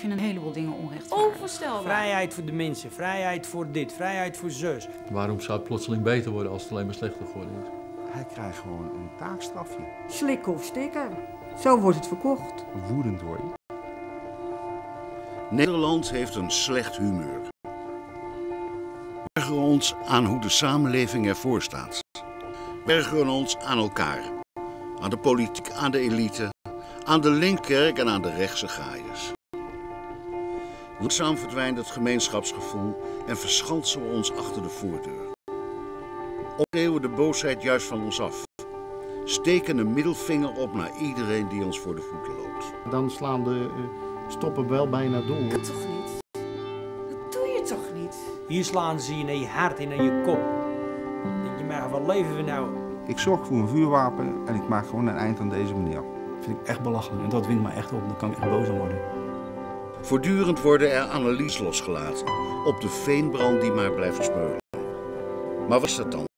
Vind een heleboel dingen onrechtvaardig. Onvoorstelbaar. Vrijheid voor de mensen, vrijheid voor dit, vrijheid voor zus. Waarom zou het plotseling beter worden als het alleen maar slechter geworden is? Hij krijgt gewoon een taakstrafje. Slikken of stikken. Zo wordt het verkocht. Woedend word je. Nederland heeft een slecht humeur. We ergeren ons aan hoe de samenleving ervoor staat. We ergeren ons aan elkaar. Aan de politiek, aan de elite, aan de linkkerk en aan de rechtse gaaiers. Langzaam verdwijnt het gemeenschapsgevoel en verschansen we ons achter de voordeur. Opnemen de boosheid juist van ons af. Steken een middelvinger op naar iedereen die ons voor de voeten loopt. Dan slaan de uh, stoppen wel bijna door. Dat toch niet? Dat doe je toch niet? Hier slaan ze je naar je hart en naar je kop. Denk je, maar wat leven we nou? Ik zorg voor een vuurwapen en ik maak gewoon een eind aan deze meneer. Dat vind ik echt belachelijk en dat wint mij echt op. Dan kan ik echt boos om worden. Voortdurend worden er analyses losgelaten op de veenbrand die maar blijft speuren. Maar wat is dat dan?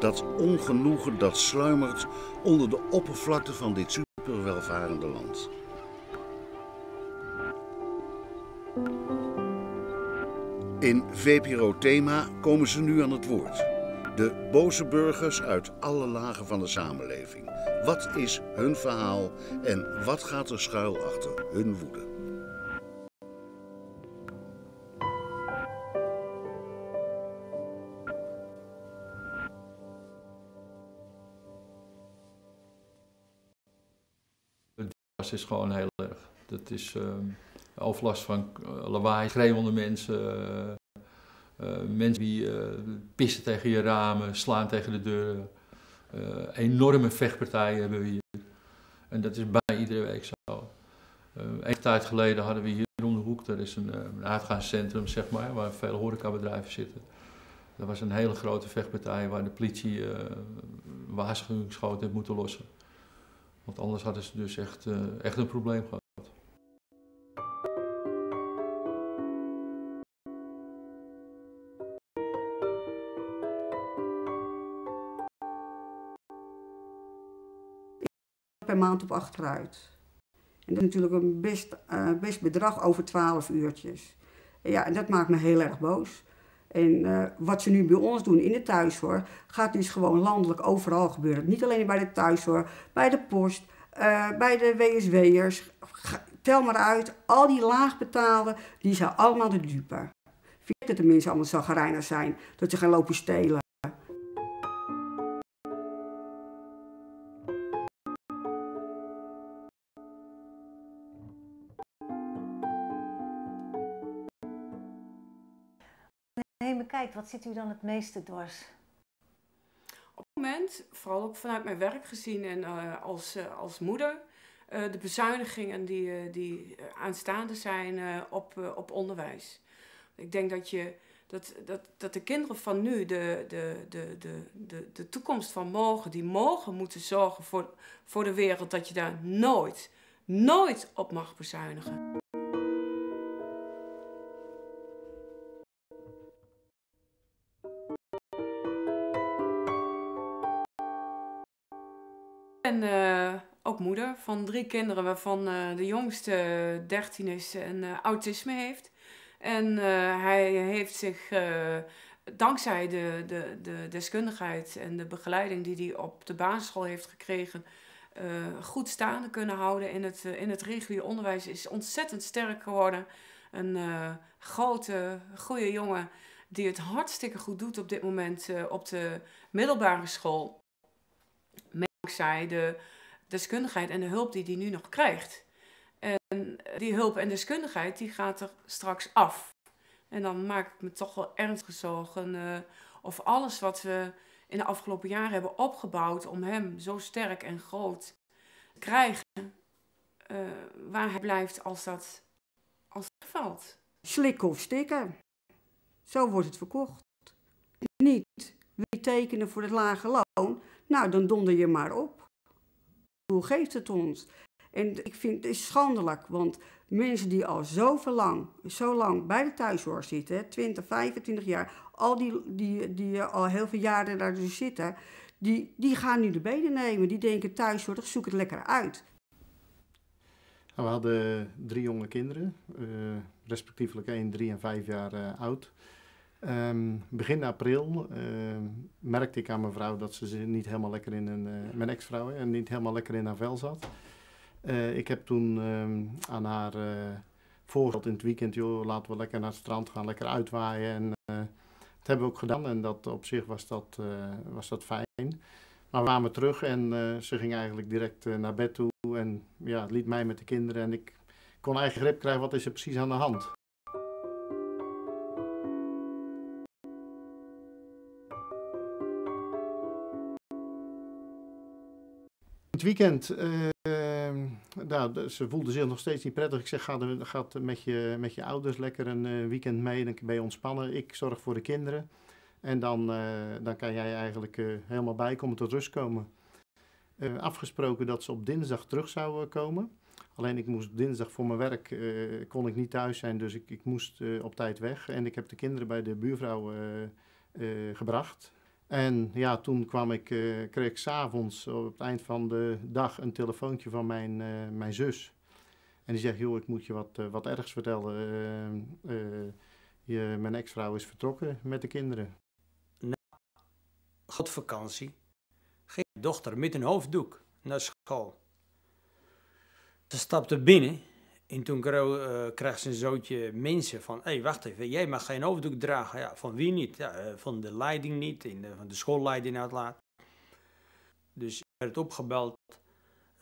Dat ongenoegen dat sluimert onder de oppervlakte van dit superwelvarende land. In VPRO Thema komen ze nu aan het woord. De boze burgers uit alle lagen van de samenleving. Wat is hun verhaal en wat gaat er schuil achter hun woede? Is gewoon heel erg. Dat is uh, overlast van lawaai, schreeuwende mensen, uh, uh, mensen die pissen tegen je ramen, slaan tegen de deuren. enorme vechtpartijen hebben we hier. En dat is bijna iedere week zo. een tijd geleden hadden we hier om de hoek, is een, een uitgaanscentrum zeg maar, waar veel horecabedrijven zitten. Dat was een hele grote vechtpartij waar de politie waarschuwingsschoten heeft moeten lossen. Want anders hadden ze dus echt, uh, echt een probleem gehad. Per maand op achteruit. En dat is natuurlijk een best, uh, best bedrag over 12 uurtjes. Ja, en dat maakt me heel erg boos. En uh, wat ze nu bij ons doen in de thuiszorg, gaat dus gewoon landelijk overal gebeuren. Niet alleen bij de thuiszorg, bij de post, uh, bij de WSW'ers. Tel maar uit, al die laagbetaalden, die zijn allemaal de dupe. Vind dat de mensen allemaal zagrijnig zijn, dat ze gaan lopen stelen. Wat zit u dan het meeste dwars? Op het moment, vooral ook vanuit mijn werk gezien en uh, als, uh, als moeder, uh, de bezuinigingen die, die aanstaande zijn op, op onderwijs. Ik denk dat, je, dat, dat, dat de kinderen van nu, de, de, de, de, de, de toekomst van morgen, die morgen moeten zorgen voor, voor de wereld, dat je daar nooit, nooit op mag bezuinigen. Ben uh, ook moeder van drie kinderen, waarvan uh, de jongste 13 is en uh, autisme heeft. En hij heeft zich, dankzij de, de, de deskundigheid en de begeleiding die hij op de basisschool heeft gekregen, goed staande kunnen houden in het, in het regulier onderwijs. Is ontzettend sterk geworden. Een grote, goede jongen die het hartstikke goed doet op dit moment op de middelbare school dankzij de deskundigheid en de hulp die hij nu nog krijgt. En die hulp en deskundigheid die gaat er straks af. En dan maak ik me toch wel ernstig zorgen uh, of alles wat we in de afgelopen jaren hebben opgebouwd om hem zo sterk en groot te krijgen, uh, waar hij blijft als dat als het valt. Slikken of stikken. Zo wordt het verkocht. Niet wie tekenen voor het lage loon, nou, dan donder je maar op. Hoe geeft het ons? En ik vind het is schandelijk, want mensen die al zoveel lang, zo lang bij de thuiszorg zitten, 20, 25 jaar, al die, die, die al heel veel jaren daar dus zitten, die, die gaan nu de benen nemen. Die denken thuiszorg, zoek het lekker uit. we hadden drie jonge kinderen, uh, respectievelijk 1, 3 en 5 jaar uh, oud. Um, begin april uh, merkte ik aan mijn vrouw dat ze niet helemaal lekker in een, mijn ex-vrouw, en niet helemaal lekker in haar vel zat. ik heb toen um, aan haar voorgesteld in het weekend, joh, laten we lekker naar het strand gaan, lekker uitwaaien. En dat hebben we ook gedaan en dat, op zich was dat, was dat fijn. Maar we kwamen terug en ze ging eigenlijk direct naar bed toe en ja, liet mij met de kinderen en ik kon eigen grip krijgen wat is er precies aan de hand. Het weekend, uh, nou, ze voelde zich nog steeds niet prettig. Ik zeg, ga, ga met, je, met je ouders lekker een uh, weekend mee, dan ben je ontspannen. Ik zorg voor de kinderen. En dan, dan kan jij eigenlijk helemaal bijkomen, tot rust komen. Afgesproken dat ze op dinsdag terug zouden komen. Alleen ik moest dinsdag voor mijn werk, kon ik niet thuis zijn, dus ik, ik moest op tijd weg. En ik heb de kinderen bij de buurvrouw gebracht. En ja, toen kwam ik, kreeg ik s'avonds op het eind van de dag een telefoontje van mijn, mijn zus. En die zegt, joh, ik moet je wat, wat ergs vertellen. je, mijn ex-vrouw is vertrokken met de kinderen. Nou, godvakantie ging dochter met een hoofddoek naar school. Ze stapte binnen en toen uh, kreeg ze een zootje mensen van... Hé, hey, wacht even, jij mag geen hoofddoek dragen. Ja, van wie niet? Eh, van de leiding niet, van de schoolleiding uitlaat. Dus werd opgebeld.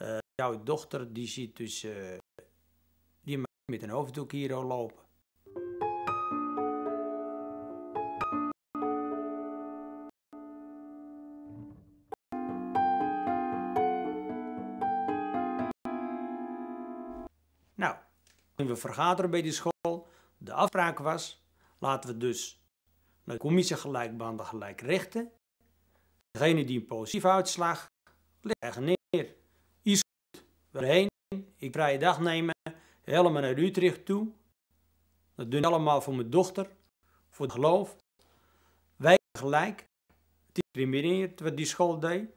Uh, jouw dochter, die ziet dus... Die mag met een hoofddoek hier lopen. We vergaderen bij die school. De afspraak was, laten we dus de commissie gelijkbanden gelijk richten. Degene die een positieve uitslag leggen neer. Is goed. Heen. Ik vrije dag nemen. Helemaal naar Utrecht toe. Dat doen we allemaal voor mijn dochter. Voor het geloof. Wij gelijk. Het discrimineert wat die school deed.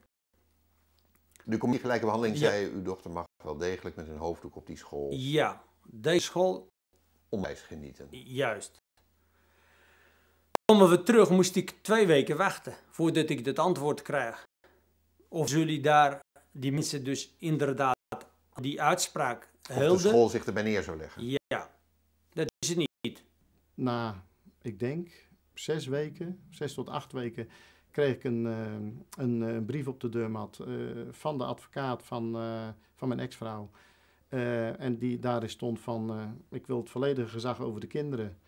De commissie gelijke behandeling ja. zei, uw dochter mag wel degelijk met een hoofddoek op die school. Ja, deze school... Onderwijs genieten. Juist. Komen we terug, moest ik twee weken wachten voordat ik het antwoord krijg. Of jullie daar, die mensen dus inderdaad die uitspraak hielden. Of de school zich erbij neer zou leggen. Ja, dat is het niet. Na, ik denk, zes weken, zes tot acht weken, kreeg ik een, uh, een, een, brief op de deurmat uh, van de advocaat van, uh, van mijn ex-vrouw. Uh, en die daarin stond van, uh, ik wil het volledige gezag over de kinderen.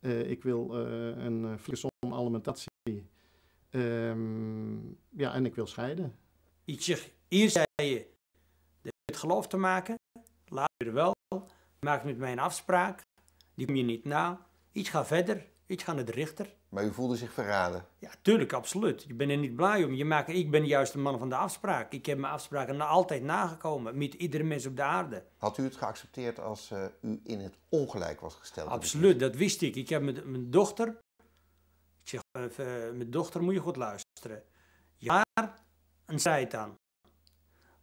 Uh, ik wil een flinke alimentatie. Um, ja, en ik wil scheiden. Zeg, hier zei je, het geloof te maken. Laat je er wel. Maak met mij een afspraak. Die kom je niet na. Ik ga verder. Ik ga naar de rechter. Maar u voelde zich verraden? Ja, tuurlijk, absoluut. Je bent er niet blij om. Je maakt, ik ben juist de man van de afspraak. Ik heb mijn afspraken altijd nagekomen met iedere mens op de aarde. Had u het geaccepteerd als uh, u in het ongelijk was gesteld? Absoluut, dat wist ik. Ik heb met mijn dochter... Ik zeg, uh, mijn dochter moet je goed luisteren. Ja, een zijt aan.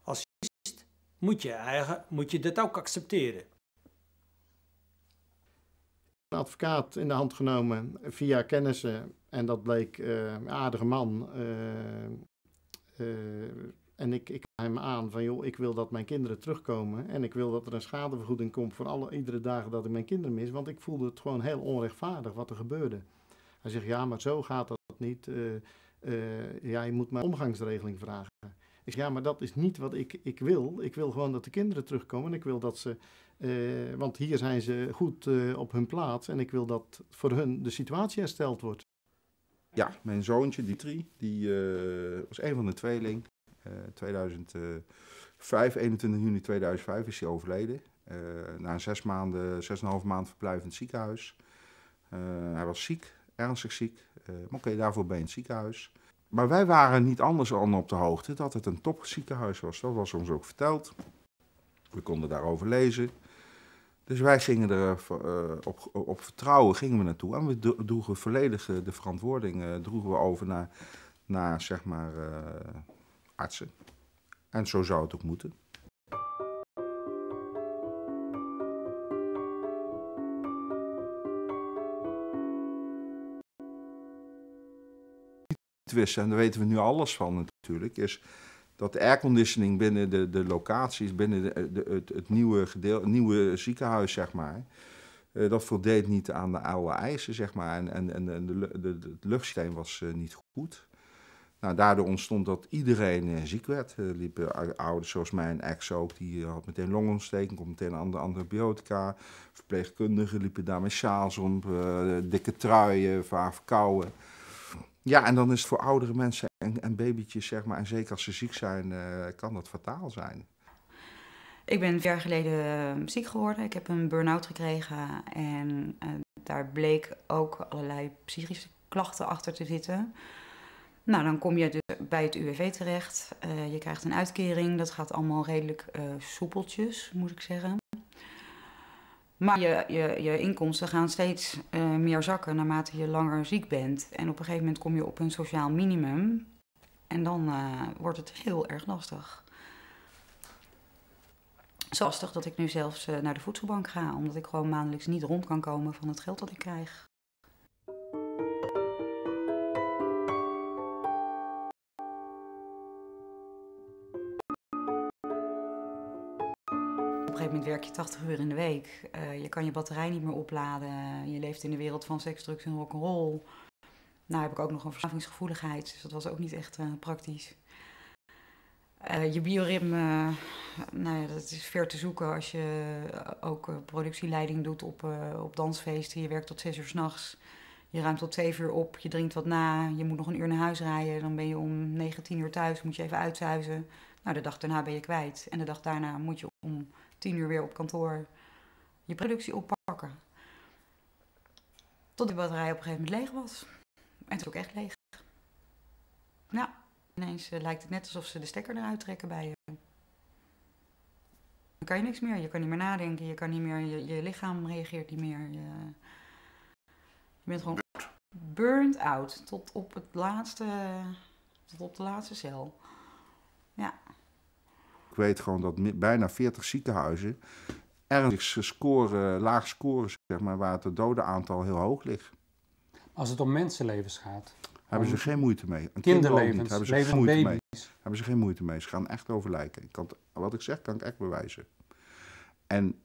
Als je moet je, eigen, moet je dat ook accepteren een advocaat in de hand genomen via kennissen. En dat bleek uh, een aardige man. Uh, uh, en ik, ik hem aan van, joh, ik wil dat mijn kinderen terugkomen. En ik wil dat er een schadevergoeding komt voor alle, iedere dagen dat ik mijn kinderen mis. Want ik voelde het gewoon heel onrechtvaardig wat er gebeurde. Hij zegt, ja, maar zo gaat dat niet. ja, je moet maar omgangsregeling vragen. Ik zeg, ja, maar dat is niet wat ik, ik wil. Ik wil gewoon dat de kinderen terugkomen. En ik wil dat ze uh, want hier zijn ze goed uh, op hun plaats en ik wil dat voor hun de situatie hersteld wordt. Ja, mijn zoontje Dietri, die uh, was een van de tweeling. 2005, 21 juni 2005 is hij overleden. na zes maanden, zes en een half maand verblijf in het ziekenhuis. hij was ziek, ernstig ziek. maar oké, daarvoor ben je in het ziekenhuis. Maar wij waren niet anders dan op de hoogte dat het een topziekenhuis was. Dat was ons ook verteld. We konden daarover lezen. Dus wij gingen er eh, eh, op, op vertrouwen gingen we naartoe. En we droegen volledig eh, de verantwoording droegen we over naar, naar zeg maar, artsen. En zo zou het ook moeten. En daar weten we nu alles van natuurlijk, is dat de airconditioning binnen de, de locaties, binnen de, het, nieuwe, gedeel, nieuwe ziekenhuis, zeg maar, eh, dat voldeed niet aan de oude eisen, zeg maar. En, en, en de, de, het luchtsysteem was eh, niet goed. Nou, daardoor ontstond dat iedereen eh, ziek werd. Er liepen ou- ouders zoals mijn ex ook, die had meteen longontsteking, kon meteen andere antibiotica. Verpleegkundigen liepen daar met sjaals om, dikke truien, vaak verkouden. Ja, en dan is het voor oudere mensen en, en babytjes, zeg maar, en zeker als ze ziek zijn, eh, kan dat fataal zijn. Ik ben vier jaar geleden eh, ziek geworden. Ik heb een burn-out gekregen en eh, daar bleek ook allerlei psychische klachten achter te zitten. Nou, dan kom je dus bij het UWV terecht. Je krijgt een uitkering. Dat gaat allemaal redelijk soepeltjes, moet ik zeggen. Maar je, je, je inkomsten gaan steeds eh, meer zakken naarmate je langer ziek bent. En op een gegeven moment kom je op een sociaal minimum. En dan eh, wordt het heel erg lastig. Zo lastig dat ik nu zelfs eh, naar de voedselbank ga, omdat ik gewoon maandelijks niet rond kan komen van het geld dat ik krijg. Je 80 uur in de week. Eh, je kan je batterij niet meer opladen. Je leeft in de wereld van seks, drugs en rock'n'roll. Nou heb ik ook nog een verslavingsgevoeligheid, dus dat was ook niet echt eh, praktisch. Eh, je bioritme, nou ja, dat is ver te zoeken als je ook productieleiding doet op, op dansfeesten. Je werkt tot zes uur s'nachts. Je ruimt tot zeven uur op, je drinkt wat na. Je moet nog een uur naar huis rijden. Dan ben je om 19 uur thuis, moet je even uitzuizen. Nou, de dag daarna ben je kwijt. En de dag daarna moet je om 10 uur weer op kantoor je productie oppakken. Tot de batterij op een gegeven moment leeg was. En het is ook echt leeg. Ja. Ineens eh, lijkt het net alsof ze de stekker eruit trekken bij je. Dan kan je niks meer. Je kan niet meer nadenken. Je kan niet meer. Je, je lichaam reageert niet meer. Je, je bent gewoon burnt out. Tot op het laatste. Tot op de laatste cel. Ja. Ik weet gewoon dat bijna 40 ziekenhuizen ernstig scoren, laag scoren, zeg maar, waar het dodenaantal heel hoog ligt. Als het om mensenlevens gaat. Hebben ze geen moeite mee. Kinderlevens, Hebben ze geen moeite mee. Hebben ze geen moeite mee. Ze gaan echt over lijken. Ik kan het- wat ik zeg, kan ik echt bewijzen. En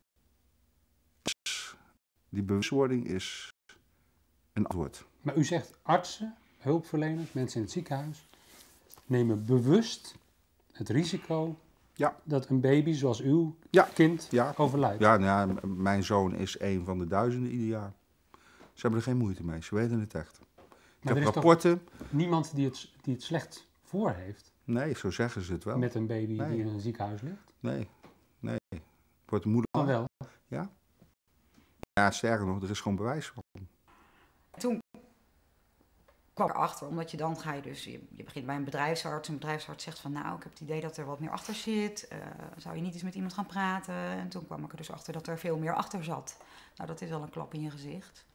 die bewustwording is een antwoord. Maar u zegt artsen, hulpverleners, mensen in het ziekenhuis nemen bewust het risico Ja. dat een baby zoals uw Ja. kind Ja. overlijdt. Ja, nou ja, mijn zoon is een van de duizenden ieder jaar. Ze hebben er geen moeite mee. Ze weten het echt. Ik Maar heb is toch rapporten. niemand die het, die het slecht voor heeft Nee, zo zeggen ze het wel. met een baby Nee. die in een ziekenhuis ligt. Nee, nee. Wordt de moeder Dan wel. Ja? Ja, sterker nog, er is gewoon bewijs van. Kwam erachter, omdat je dan ga je dus, je, begint bij een bedrijfsarts. Een bedrijfsarts zegt van, nou, ik heb het idee dat er wat meer achter zit. Eh, zou je niet eens met iemand gaan praten? En toen kwam ik er dus achter dat er veel meer achter zat. Nou, dat is al een klap in je gezicht.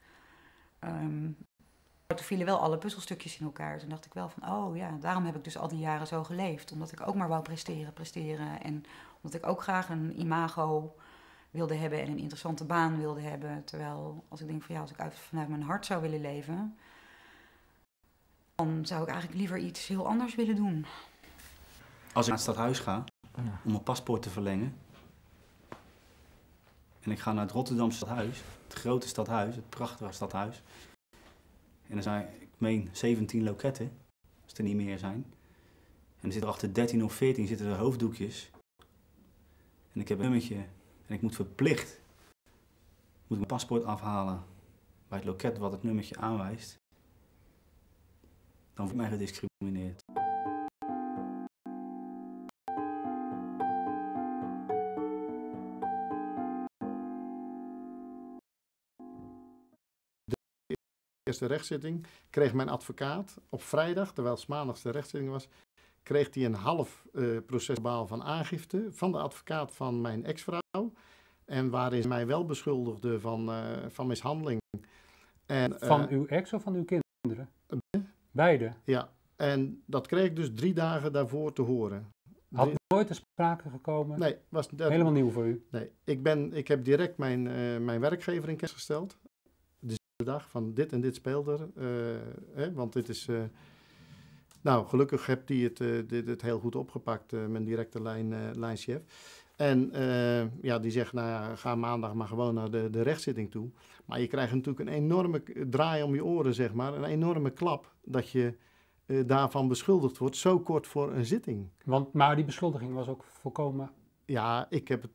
Maar toen vielen wel alle puzzelstukjes in elkaar. Toen dacht ik wel van, oh ja, daarom heb ik dus al die jaren zo geleefd. Omdat ik ook maar wou presteren, presteren. En omdat ik ook graag een imago wilde hebben en een interessante baan wilde hebben. Terwijl als ik denk van ja, als ik uit, vanuit mijn hart zou willen leven, dan zou ik eigenlijk liever iets heel anders willen doen. Als ik naar het stadhuis ga om mijn paspoort te verlengen. En ik ga naar het Rotterdamse stadhuis, het grote stadhuis, het prachtige stadhuis. En er zijn, ik meen, 17 loketten, als er niet meer zijn. En er zitten er achter 13 of 14 zitten er hoofddoekjes. En ik heb een nummertje en ik moet verplicht moet ik mijn paspoort afhalen bij het loket wat het nummertje aanwijst. Dan wordt mij gediscrimineerd. eerste rechtszitting kreeg mijn advocaat op vrijdag, terwijl het maandags de rechtszitting was, kreeg hij een half eh procesbaal van aangifte van de advocaat van mijn ex-vrouw. En waarin ze mij wel beschuldigde van, eh, van mishandeling. En, Van eh, uw ex of van uw kinderen? Beide. Ja, en dat kreeg ik dus drie dagen daarvoor te horen. Had Drie- nooit ter sprake gekomen? Nee, was dat- Helemaal nieuw voor u? Nee, ik, ben, ik heb direct mijn, eh, mijn werkgever in kennis gesteld. Dezelfde dag van dit en dit speelde er. eh, hè, want dit is... eh, Nou, gelukkig heeft hij het, dit, het heel goed opgepakt, mijn directe lijn, lijnchef. En eh, ja, die zegt, nou ja, ga maandag maar gewoon naar de, de rechtszitting toe. Maar je krijgt natuurlijk een enorme draai om je oren, zeg maar. Een enorme klap dat je eh, daarvan beschuldigd wordt, zo kort voor een zitting. Want, maar die beschuldiging was ook volkomen... Ja, ik heb het,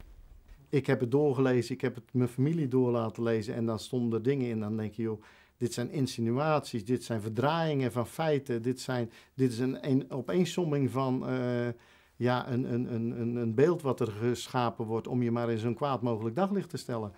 ik heb het doorgelezen, ik heb het mijn familie door laten lezen en dan stonden er dingen in. Dan denk je, joh, dit zijn insinuaties, dit zijn verdraaiingen van feiten, dit, zijn, dit is een, een opeensomming van eh, ja, een, een, een, een- beeld wat er geschapen wordt om je maar in zo'n kwaad mogelijk daglicht te stellen.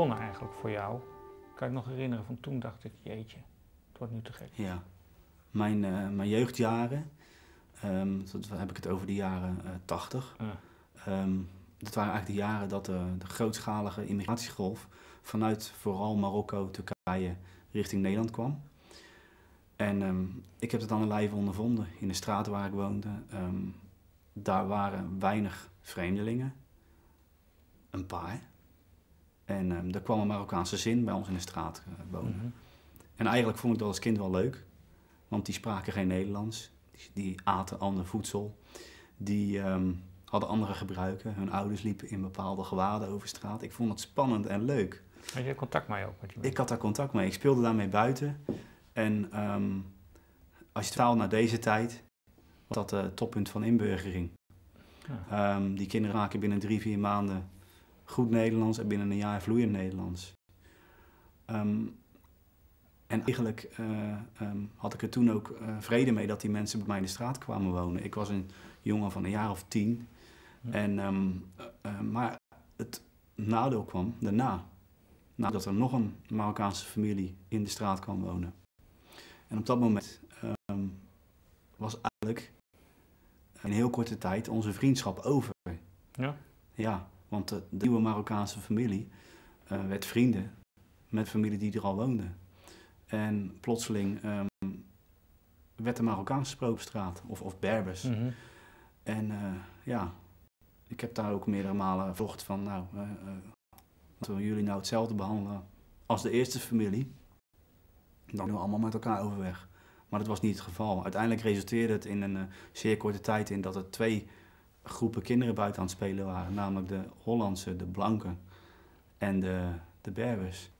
Begonnen eigenlijk voor jou? Kan je nog herinneren van toen dacht ik, jeetje, het wordt nu te gek. Ja, mijn, eh, mijn jeugdjaren, ehm, dat heb ik het over de jaren eh 80. Ehm, dat waren eigenlijk de jaren dat de, de grootschalige immigratiegolf vanuit vooral Marokko, Turkije richting Nederland kwam. En ehm, ik heb het aan de lijve ondervonden in de straat waar ik woonde. Daar waren weinig vreemdelingen, een paar. En ehm er kwam een Marokkaanse zin bij ons in de straat eh, wonen. Mhm. En eigenlijk vond ik dat als kind wel leuk, want die spraken geen Nederlands. Die, die aten ander voedsel. Die ehm, hadden andere gebruiken. Hun ouders liepen in bepaalde gewaden over straat. Ik vond het spannend en leuk. Had je contact mee ook met? Ik had daar contact mee. Ik speelde daarmee buiten. En ehm, als je taal naar deze tijd, was dat het toppunt van inburgering. Ehm, die kinderen raken binnen drie, vier maanden goed Nederlands en binnen een jaar vloeiend Nederlands. Ehm, en eigenlijk eh, ehm, had ik er toen ook eh, vrede mee dat die mensen bij mij in de straat kwamen wonen. Ik was een jongen van een jaar of tien. En, ehm, eh, maar het nadeel kwam daarna. Nadat er nog een Marokkaanse familie in de straat kwam wonen. En op dat moment was eigenlijk in heel korte tijd onze vriendschap over. Ja? Ja, want de, de nieuwe Marokkaanse familie eh, werd vrienden met familie die er al woonde. En plotseling ehm, werd er Marokkaans gesproken op straat, of, of Berbers. Mhm. En eh, ja, ik heb daar ook meerdere malen verzocht van, nou, laten we jullie nou hetzelfde behandelen als de eerste familie. Dan doen we allemaal met elkaar overweg. Maar dat was niet het geval. Uiteindelijk resulteerde het in een zeer korte tijd in dat er twee groepen kinderen buiten aan het spelen waren. Namelijk de Hollandse, de blanken en de, de Berbers.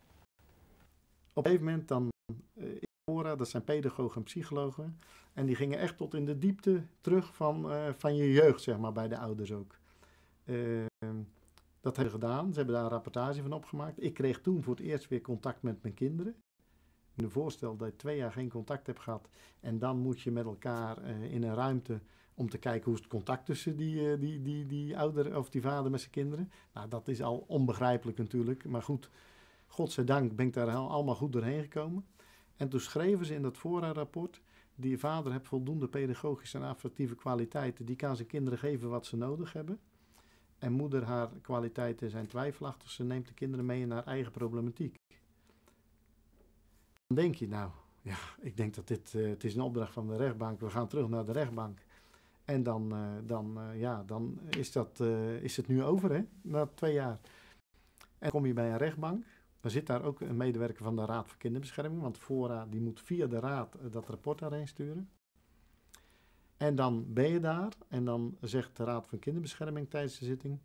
Op een gegeven moment dan, eh, dat zijn pedagogen en psychologen, en die gingen echt tot in de diepte terug van, eh, van je jeugd, zeg maar, bij de ouders ook. Eh, dat hebben ze gedaan, ze hebben daar een rapportage van opgemaakt. Ik kreeg toen voor het eerst weer contact met mijn kinderen. Je moet je voorstellen dat je twee jaar geen contact hebt gehad en dan moet je met elkaar eh, in een ruimte om te kijken hoe het contact tussen die, eh, die, die, die ouder of die vader met zijn kinderen. Nou, dat is al onbegrijpelijk natuurlijk, maar goed, godzijdank ben ik daar al- allemaal goed doorheen gekomen. En toen schreven ze in dat voorraadrapport, die vader heeft voldoende pedagogische en affectieve kwaliteiten, die kan zijn kinderen geven wat ze nodig hebben. En moeder, haar kwaliteiten zijn twijfelachtig, ze neemt de kinderen mee in haar eigen problematiek. Dan denk je, nou, ja, ik denk dat dit, eh, het is een opdracht van de rechtbank, we gaan terug naar de rechtbank. En dan, eh, dan, eh, ja, dan is, dat, eh, is het nu over, hè, na twee jaar. En kom je bij een rechtbank, dan zit daar ook een medewerker van de Raad voor Kinderbescherming, want Fora die moet via de Raad dat rapport daarheen sturen. En dan ben je daar en dan zegt de Raad van Kinderbescherming tijdens de zitting,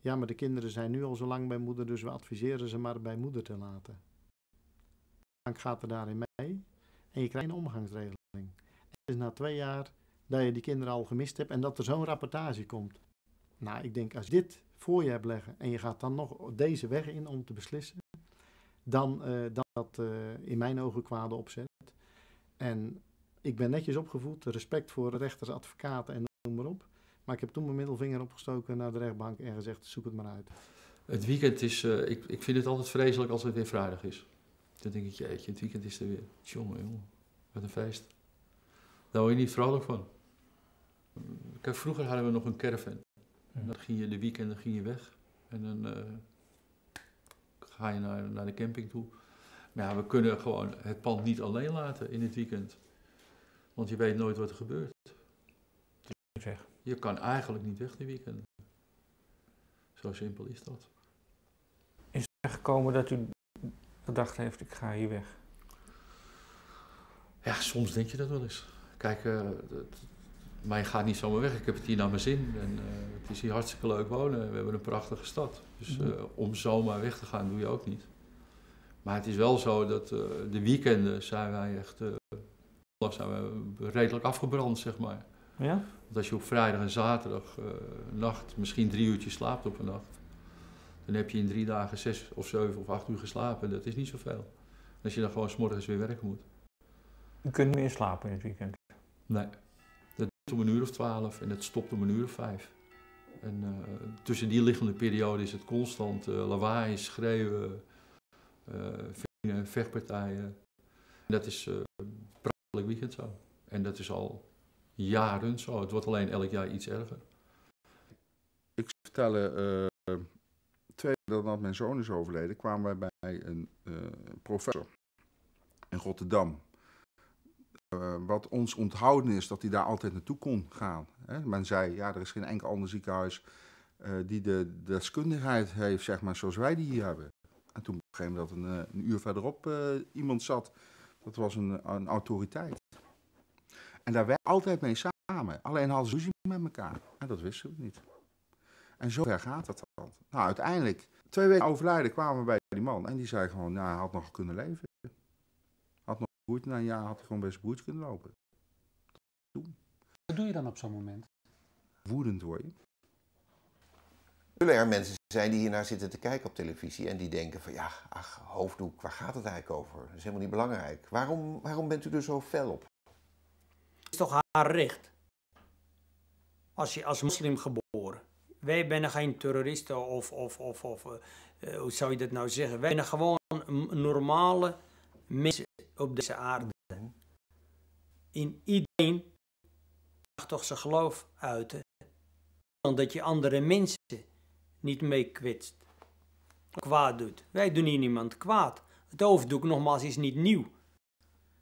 ja, maar de kinderen zijn nu al zo lang bij moeder, dus we adviseren ze maar bij moeder te laten. Dan gaat er daarin mee en je krijgt een omgangsregeling. Is na twee jaar dat je die kinderen al gemist hebt en dat er zo'n rapportage komt. Nou, ik denk als dit voor je hebt leggen en je gaat dan nog deze weg in om te beslissen, dan, dan dat eh, in mijn ogen kwade opzet. En Ik ben netjes opgevoed, respect voor rechters, advocaten en noem maar op. Maar ik heb toen mijn middelvinger opgestoken naar de rechtbank en gezegd, zoek het maar uit. Het weekend is, eh, ik, ik vind het altijd vreselijk als het weer vrijdag is. Dan denk ik, jeetje, het weekend is er weer. Jongen, jongen, wat een feest. Daar word je niet vrolijk van. Kijk, vroeger hadden we nog een caravan. En dan ging je de weekenden ging je weg. En dan eh, ga je naar, naar de camping toe. Maar ja, we kunnen gewoon het pand niet alleen laten in het weekend. Want je weet nooit wat er gebeurt. Weg. Je kan eigenlijk niet weg die weekenden. Zo simpel is dat. Is er gekomen dat u gedacht heeft, ik ga hier weg? Ja, soms denk je dat wel eens. Kijk, eh, dat- maar je gaat niet zomaar weg. Ik heb het hier naar mijn zin. En eh, het is hier hartstikke leuk wonen. We hebben een prachtige stad. Dus eh, om zomaar weg te gaan doe je ook niet. Maar het is wel zo dat eh, de weekenden zijn wij echt... zijn we redelijk afgebrand, zeg maar. Ja? Want als je op vrijdag en zaterdag nacht misschien drie uurtjes slaapt op een nacht... dan heb je in drie dagen zes of zeven of acht uur geslapen. Dat is niet zoveel. Als je dan gewoon 's morgens weer werken moet. U kunt niet meer slapen in het weekend. Nee. Om een uur of twaalf en het stopt om een uur of vijf. En eh, tussen die liggende periode is het constant eh, lawaai, schreeuwen, vingen, vechtpartijen. En dat is prachtelijk weekend zo. En dat is al jaren zo. Het wordt alleen elk jaar iets erger. Ik zou vertellen, twee weken nadat mijn zoon is overleden, kwamen wij bij een professor in Rotterdam. Eh, wat ons onthouden is dat hij daar altijd naartoe kon gaan. Hè. Men zei, ja, er is geen enkel ander ziekenhuis eh, die de deskundigheid heeft, zeg maar, zoals wij die hier hebben. En toen moment dat een, eh, een uur verderop iemand zat, dat was een, een autoriteit. En daar werkte altijd mee samen. Alleen hadden ze met elkaar. En dat wisten we niet. En zo ver gaat het dan. Nou, uiteindelijk, twee weken overlijden kwamen we bij die man. En die zei gewoon, nou, hij had nog kunnen leven. Een broertje, na een jaar had hij gewoon bij zijn broertje kunnen lopen. Wat doe je dan op zo'n moment? Woedend word je. Zullen er mensen zijn die hiernaar zitten te kijken op televisie en die denken van ja, ach, hoofddoek, waar gaat het eigenlijk over? Dat is helemaal niet belangrijk. Waarom, waarom bent u er zo fel op? Het is toch haar recht. Als je als moslim geboren. Wij zijn geen terroristen of, of, of, of eh, eh, hoe zou je dat nou zeggen? Wij zijn gewoon normale mensen op deze aarde. In iedereen mag toch zijn geloof uiten. Omdat je andere mensen niet mee kwetst. Kwaad doet. Wij doen hier niemand kwaad. Het hoofddoek nogmaals is niet nieuw.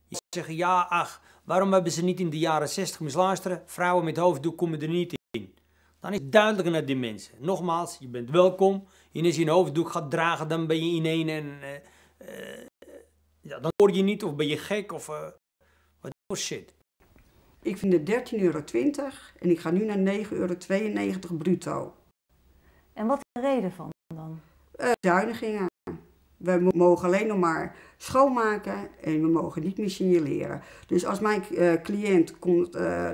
Je zeggen, ja, ach, waarom hebben ze niet in de jaren 60 eens luisteren? Vrouwen met hoofddoek komen er niet in. Dan is het duidelijk naar die mensen. Nogmaals, je bent welkom. En als je een hoofddoek gaat dragen, dan ben je ineen en... eh, eh, ja, dan hoor je niet, of ben je gek, of... eh, wat voor shit. Ik vind het 13,20 euro en ik ga nu naar 9,92 euro bruto. En wat is de reden van dan? Eh, Zuinigingen. We mo- mogen alleen nog maar schoonmaken en we mogen niet meer signaleren. Dus als mijn eh, cliënt komt eh,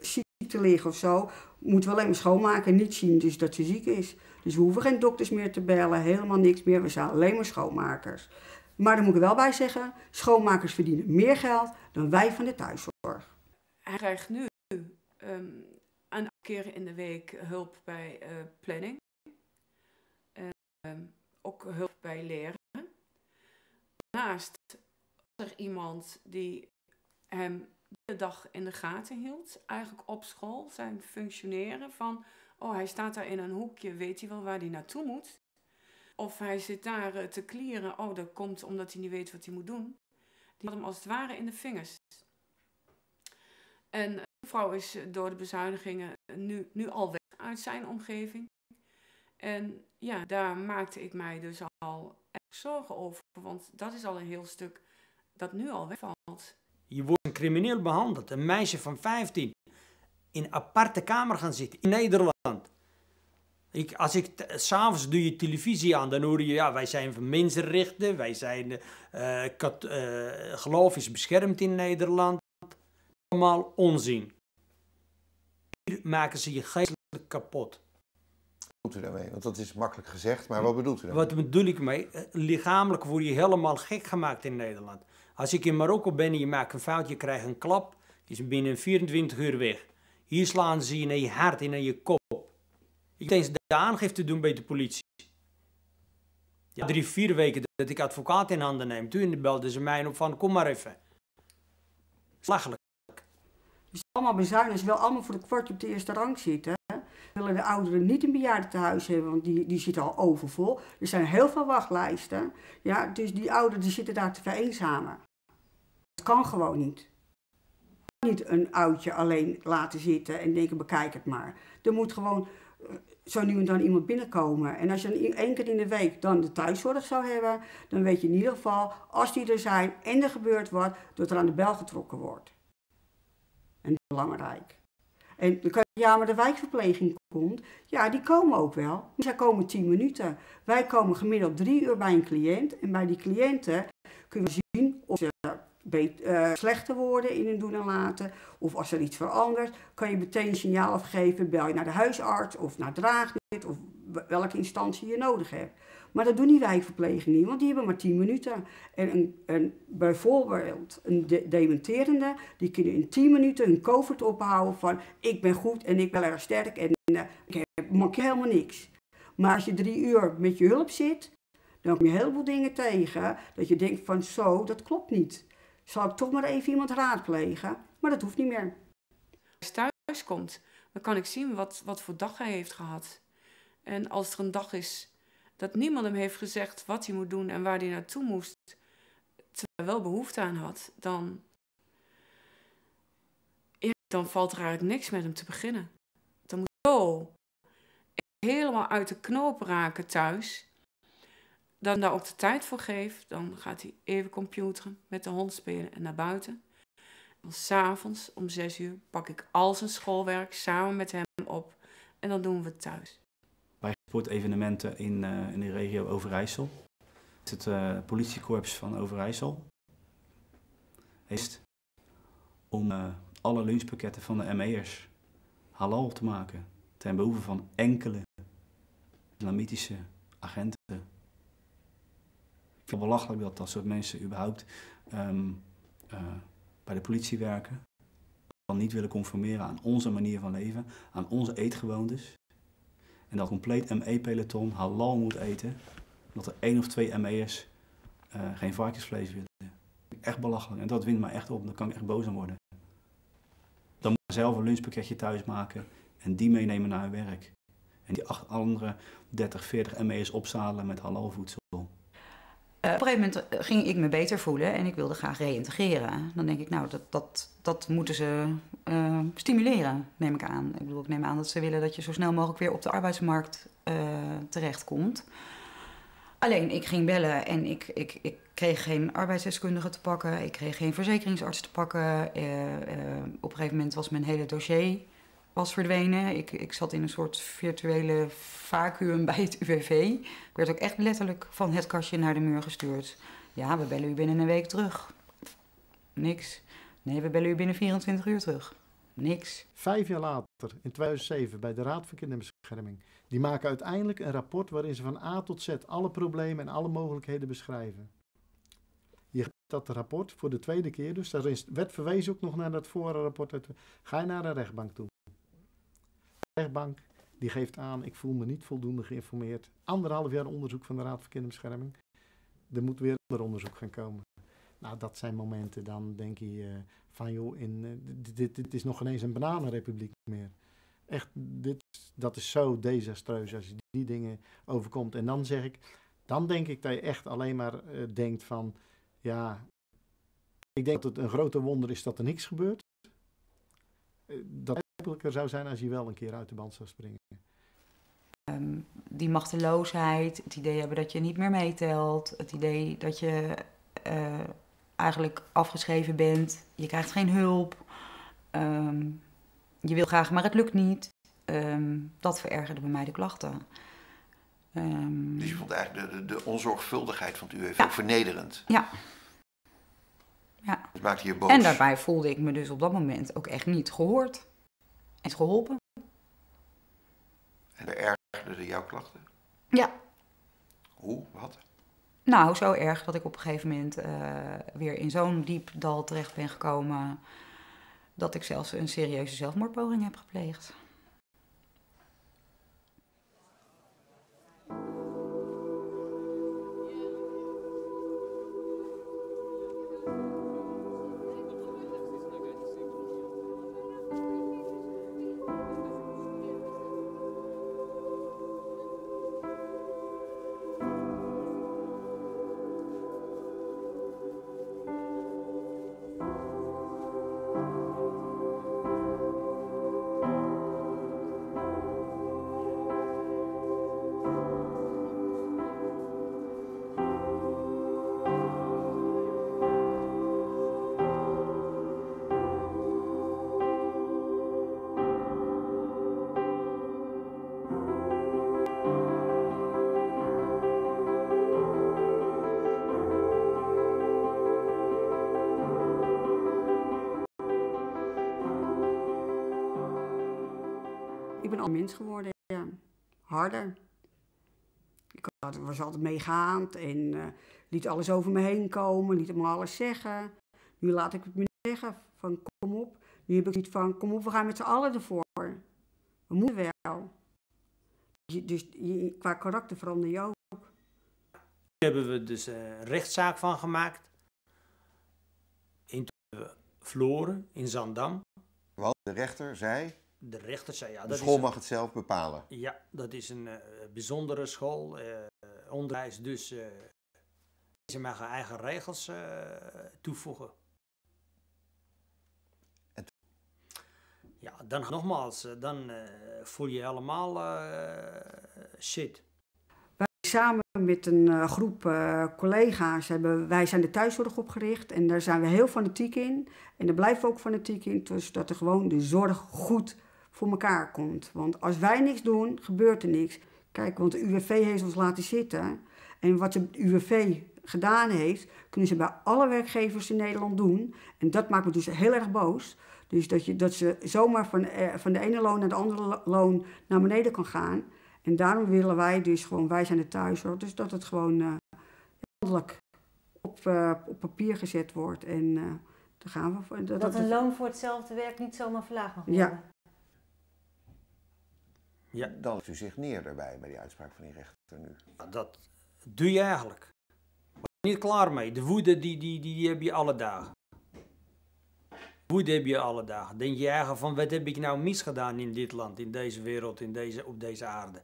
ziek te liggen of zo, moeten we alleen maar schoonmaken en niet zien dus dat ze ziek is. Dus we hoeven geen dokters meer te bellen, helemaal niks meer. We zijn alleen maar schoonmakers. Maar daar moet ik er wel bij zeggen, schoonmakers verdienen meer geld dan wij van de thuiszorg. Hij krijgt nu ehm, een keer in de week hulp bij eh, planning. Ehm, ook hulp bij leren. Daarnaast was er iemand die hem de dag in de gaten hield. Eigenlijk op school, zijn functioneren van... Oh, hij staat daar in een hoekje, weet hij wel waar hij naartoe moet? Of hij zit daar eh, te klieren. Oh, dat komt omdat hij niet weet wat hij moet doen. Die had hem als het ware in de vingers. En de vrouw is eh, door de bezuinigingen nu, nu al weg uit zijn omgeving. En ja, daar maakte ik mij dus al zorgen over. Want dat is al een heel stuk dat nu al wegvalt. Je wordt een crimineel behandeld. Een meisje van 15 in een aparte kamer gaan zitten in Nederland. Ik, als ik t- s'avonds doe je televisie aan, dan hoor je, ja, wij zijn van mensenrechten, wij zijn, eh, kat- eh, geloof is beschermd in Nederland. Allemaal onzin. Hier maken ze je geestelijk kapot. Wat bedoelt u daarmee? Want dat is makkelijk gezegd, maar wat bedoelt u daarmee? Wat bedoel ik mee? Eh, Lichamelijk word je helemaal gek gemaakt in Nederland. Als ik in Marokko ben en je maakt een fout, je krijgt een klap, is binnen 24 uur weg. Hier slaan ze je naar je hart en naar je kop. Ik eens de aangifte doen bij de politie. Ja, drie, vier weken dat ik advocaat in handen neem. Toen belden ze mij op van, kom maar even. Slagelijk. Is allemaal bezuinigd. Ze willen allemaal voor de kwartje op de eerste rang zitten. Ze willen de ouderen niet een bejaardentehuis hebben, want die, die zitten al overvol. Er zijn heel veel wachtlijsten. Ja, dus die ouderen die zitten daar te vereenzamen. Dat kan gewoon niet. Niet een oudje alleen laten zitten en denken, bekijk het maar. Er moet gewoon zo nu en dan iemand binnenkomen. En als je dan één keer in de week dan de thuiszorg zou hebben, dan weet je in ieder geval, als die er zijn en er gebeurt wat, dat er aan de bel getrokken wordt. En dat is belangrijk. En dan kan je, ja, maar de wijkverpleging komt. Ja, die komen ook wel. Zij komen tien minuten. Wij komen gemiddeld drie uur bij een cliënt. En bij die cliënten kunnen we zien of ze uh, slechter worden in hun doen en laten. Of als er iets verandert, kan je meteen een signaal afgeven. Bel je naar de huisarts of naar Draagnet of welke instantie je nodig hebt. Maar dat doen die wijkverplegingen niet, want die hebben maar 10 minuten. En een, een, bijvoorbeeld een de dementerende, die kunnen in 10 minuten hun covert ophouden van ik ben goed en ik ben erg sterk en uh, ik heb, helemaal niks. Maar als je drie uur met je hulp zit, dan kom je een heleboel dingen tegen dat je denkt van zo, dat klopt niet zal ik toch maar even iemand raadplegen. Maar dat hoeft niet meer. Als hij thuis komt, dan kan ik zien wat, wat voor dag hij heeft gehad. En als er een dag is dat niemand hem heeft gezegd wat hij moet doen en waar hij naartoe moest, terwijl hij wel behoefte aan had, dan, dan valt er eigenlijk niks met hem te beginnen. Dan moet zo helemaal uit de knoop raken thuis dan daar ook de tijd voor geef, dan gaat hij even computeren, met de hond spelen en naar buiten. Dan s'avonds om zes uur pak ik al zijn schoolwerk samen met hem op en dan doen we het thuis. Bij sportevenementen in, uh, in de regio Overijssel is het politiekorps van Overijssel is om uh, alle lunchpakketten van de ME'ers halal te maken ten behoeve van enkele islamitische agenten ik vind het belachelijk dat dat soort mensen überhaupt um, uh, bij de politie werken. Dan niet willen conformeren aan onze manier van leven, aan onze eetgewoontes. En dat compleet ME-peloton halal moet eten. Dat er één of twee ME'ers uh, geen varkensvlees willen. Echt belachelijk. En dat wint mij echt op. Daar kan ik echt boos aan worden. Dan moet ik zelf een lunchpakketje thuis maken en die meenemen naar hun werk. En die acht andere 30, 40 ME'ers opzadelen met halal voedsel. Uh, op een gegeven moment eh, ging ik me beter voelen en ik wilde graag reïntegreren. Dan denk ik, nou, dat, dat, dat moeten ze uh, stimuleren, neem ik aan. Ik bedoel, ik neem aan dat ze willen dat je zo snel mogelijk weer op de arbeidsmarkt terechtkomt. Alleen, ik ging bellen en ik, ik, ik kreeg geen arbeidsdeskundige te pakken. Ik kreeg geen verzekeringsarts te pakken. op een gegeven moment was mijn hele dossier was verdwenen. Ik, ik zat in een soort virtuele vacuüm bij het UWV. Ik werd ook echt letterlijk van het kastje naar de muur gestuurd. Ja, we bellen u binnen een week terug. Niks. Nee, we bellen u binnen 24 uur terug. Niks. Vijf jaar later, in 2007, bij de Raad voor Kinderbescherming. Die maken uiteindelijk een rapport waarin ze van A tot Z alle problemen en alle mogelijkheden beschrijven. Je gaat dat rapport voor de tweede keer, dus daar werd verwezen ook nog naar dat vorige rapport. Ga je naar de rechtbank toe rechtbank die geeft aan, ik voel me niet voldoende geïnformeerd. Anderhalf jaar onderzoek van de Raad voor Kinderbescherming. Er moet weer ander onderzoek gaan komen. Nou, dat zijn momenten, dan denk je uh, van joh, in, uh, dit, dit, is nog ineens een bananenrepubliek meer. Echt, dit, dat is zo desastreus als je die dingen overkomt. En dan zeg ik, dan denk ik dat je echt alleen maar uh, denkt van, ja, ik denk dat het een grote wonder is dat er niks gebeurt. dat makkelijker zou zijn als je wel een keer uit de band zou springen. Um, die machteloosheid, het idee hebben dat je niet meer meetelt, het idee dat je uh, eigenlijk afgeschreven bent, je krijgt geen hulp, um, je wil graag, maar het lukt niet. Um, dat verergerde bij mij de klachten. dus je vond eigenlijk de, de, de onzorgvuldigheid van het UWV ja. vernederend? Ja. ja. Dat maakte je boos? En daarbij voelde ik me dus op dat moment ook echt niet gehoord is geholpen. En beërgerde jouw klachten? Ja. Hoe? Wat? Nou, zo erg dat ik op een gegeven moment eh, weer in zo'n diep dal terecht ben gekomen. dat ik zelfs een serieuze zelfmoordpoging heb gepleegd. Mens geworden, ja. Harder. Ik had- was altijd meegaand en eh, liet alles over me heen komen, liet me alles zeggen. Nu laat ik het me zeggen van kom op. Nu heb ik niet van kom op, we gaan met z'n allen ervoor. We moeten wel. Je- Dus je, qua karakter verander je ook. Daar hebben we dus eh, een rechtszaak van gemaakt. In we verloren in Zandam. Want de rechter zei, De rechter zei ja, de dat school is mag het zelf bepalen. Ja, dat is een eh, bijzondere school. eh, onderwijs, dus eh, ze mag haar eigen regels eh, toevoegen. Ja, dan nogmaals, dan voel je helemaal eh, shit. Wij samen met een eh, groep eh, collega's hebben wij zijn de thuiszorg opgericht en daar zijn we heel fanatiek in. En daar blijven we ook fanatiek in, dus dat er gewoon de zorg goed voor elkaar komt. Want als wij niks doen, gebeurt er niks. Kijk, want de UWV heeft ons laten zitten. En wat de UWV gedaan heeft, kunnen ze bij alle werkgevers in Nederland doen. En dat maakt me dus heel erg boos. Dus dat, je, dat ze zomaar van, eh, van de ene loon naar de andere lo- loon naar beneden kan gaan. En daarom willen wij dus gewoon, wij zijn de thuiszorg, dus dat het gewoon eh landelijk op, eh, op papier gezet wordt. En eh daar gaan we voor. Dat, dat een het- loon voor hetzelfde werk niet zomaar verlaagd mag worden. Ja. Dan legt u zich neer daarbij bij die uitspraak van die rechter nu. Dat doe je eigenlijk. Ben je niet klaar mee. De woede die, die, die, heb je alle dagen. Woede heb je alle dagen. Denk je eigen van wat heb ik nou misgedaan in dit land, in deze wereld, in deze, op deze aarde.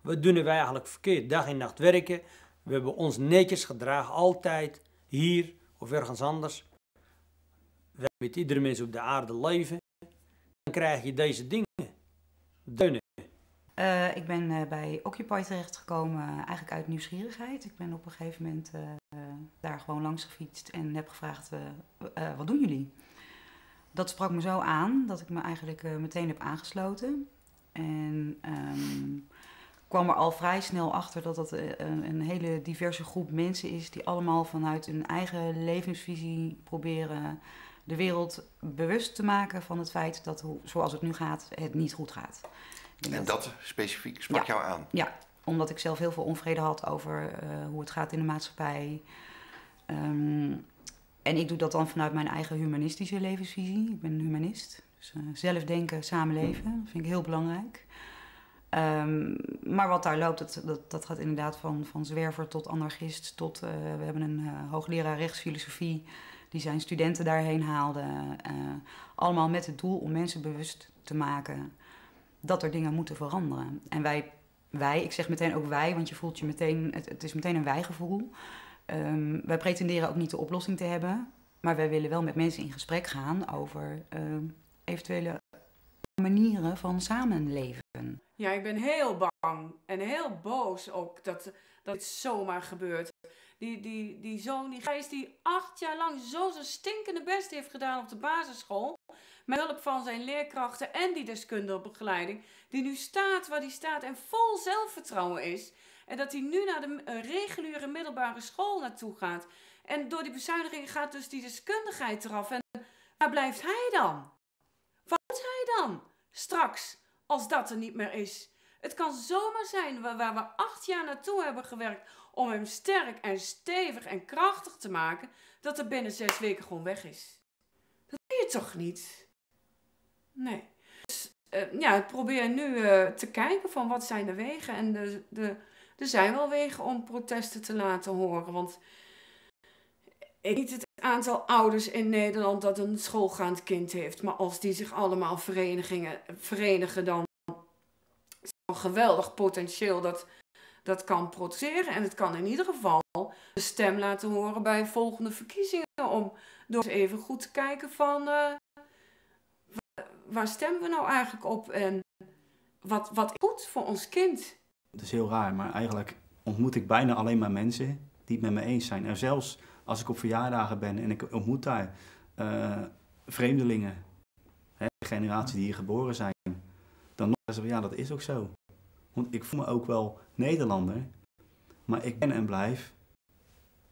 Wat doen wij eigenlijk verkeerd? Dag en nacht werken. We hebben ons netjes gedragen, altijd hier of ergens anders. We met iedere mens op de aarde leven. Dan krijg je deze dingen. Deunen. Eh, ik ben eh, bij Occupy terechtgekomen, eh, eigenlijk uit nieuwsgierigheid. Ik ben op een gegeven moment daar gewoon langs gefietst en heb gevraagd, wat doen jullie? Dat sprak me zo aan dat ik me eigenlijk meteen heb aangesloten. En ehm, kwam er al vrij snel achter dat dat een, een hele diverse groep mensen is... die allemaal vanuit hun eigen levensvisie proberen de wereld bewust te maken van het feit dat, zoals het nu gaat, het niet goed gaat. En dat specifiek sprak Ja. jou aan. ja, omdat ik zelf heel veel onvrede had over eh, hoe het gaat in de maatschappij. Ehm, en ik doe dat dan vanuit mijn eigen humanistische levensvisie. Ik ben een humanist. Dus eh, zelf denken, samenleven, dat vind ik heel belangrijk. Ehm, maar wat daar loopt, dat, dat, dat gaat inderdaad van, van zwerver tot anarchist. Tot, eh, we hebben een hoogleraar rechtsfilosofie die zijn studenten daarheen haalde. allemaal met het doel om mensen bewust te maken dat er dingen moeten veranderen. En wij, wij, ik zeg meteen ook wij, want je voelt je meteen, het, is meteen een wij-gevoel. Ehm, wij pretenderen ook niet de oplossing te hebben, maar wij willen wel met mensen in gesprek gaan over ehm, eventuele manieren van samenleven. Ja, ik ben heel bang en heel boos ook dat, dat dit zomaar gebeurt. Die, die, die zoon, die Gijs, die acht jaar lang zo zijn stinkende best heeft gedaan op de basisschool. Met hulp van zijn leerkrachten en die deskundige begeleiding. Die nu staat waar hij staat en vol zelfvertrouwen is. En dat hij nu naar de eh, reguliere middelbare school naartoe gaat. En door die bezuinigingen gaat dus die deskundigheid eraf. En waar blijft hij dan? Wat moet hij dan? Straks, als dat er niet meer is. Het kan zomaar zijn waar, we acht jaar naartoe hebben gewerkt om hem sterk en stevig en krachtig te maken, dat er binnen zes weken gewoon weg is. Dat doe je toch niet? Nee. Dus uh, ja, ik probeer nu uh, te kijken van wat zijn de wegen. En de, de, er zijn wel wegen om protesten te laten horen. Want ik niet het aantal ouders in Nederland dat een schoolgaand kind heeft. Maar als die zich allemaal verenigen, dan geweldig potentieel dat dat kan protesteren. En het kan in ieder geval de stem laten horen bij volgende verkiezingen. Om door eens even goed te kijken van uh, waar stemmen we nou eigenlijk op en wat, wat is goed voor ons kind. Het is heel raar, maar eigenlijk ontmoet ik bijna alleen maar mensen die het met me eens zijn. En zelfs als ik op verjaardagen ben en ik ontmoet daar uh, vreemdelingen, hè, generatie die hier geboren zijn, dan nog zeggen ja, dat is ook zo. Want ik voel me ook wel Nederlander, maar ik ben en blijf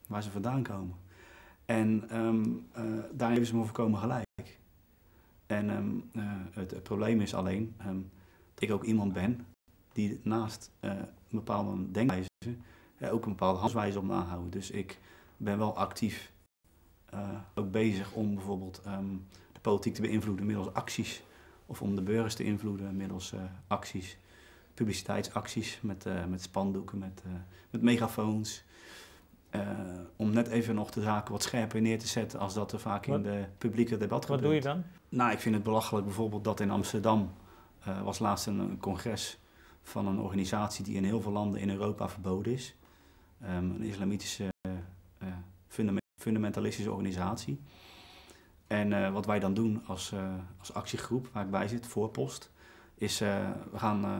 waar ze vandaan komen. En um, uh, daar hebben ze me voorkomen gelijk. En um, uh, het, probleem is alleen um, dat ik ook iemand ben die naast uh, een bepaalde denkwijze ook een bepaalde handswijze op nahouden. Dus ik ben wel actief ook bezig om bijvoorbeeld de politiek te beïnvloeden middels acties. Of om de burgers te invloeden middels acties publiciteitsacties met, uh, met spandoeken, met, uh, met megafoons. Om net even nog de zaken wat scherper neer te zetten als dat er vaak in de publieke debat wat gebeurt. Wat doe je dan? Nou, ik vind het belachelijk bijvoorbeeld dat in Amsterdam was laatst een, een, congres van een organisatie die in heel veel landen in Europa verboden is. Um, een islamitische fundament, fundamentalistische organisatie. En wat wij dan doen als, als actiegroep, waar ik bij zit, voorpost, is we gaan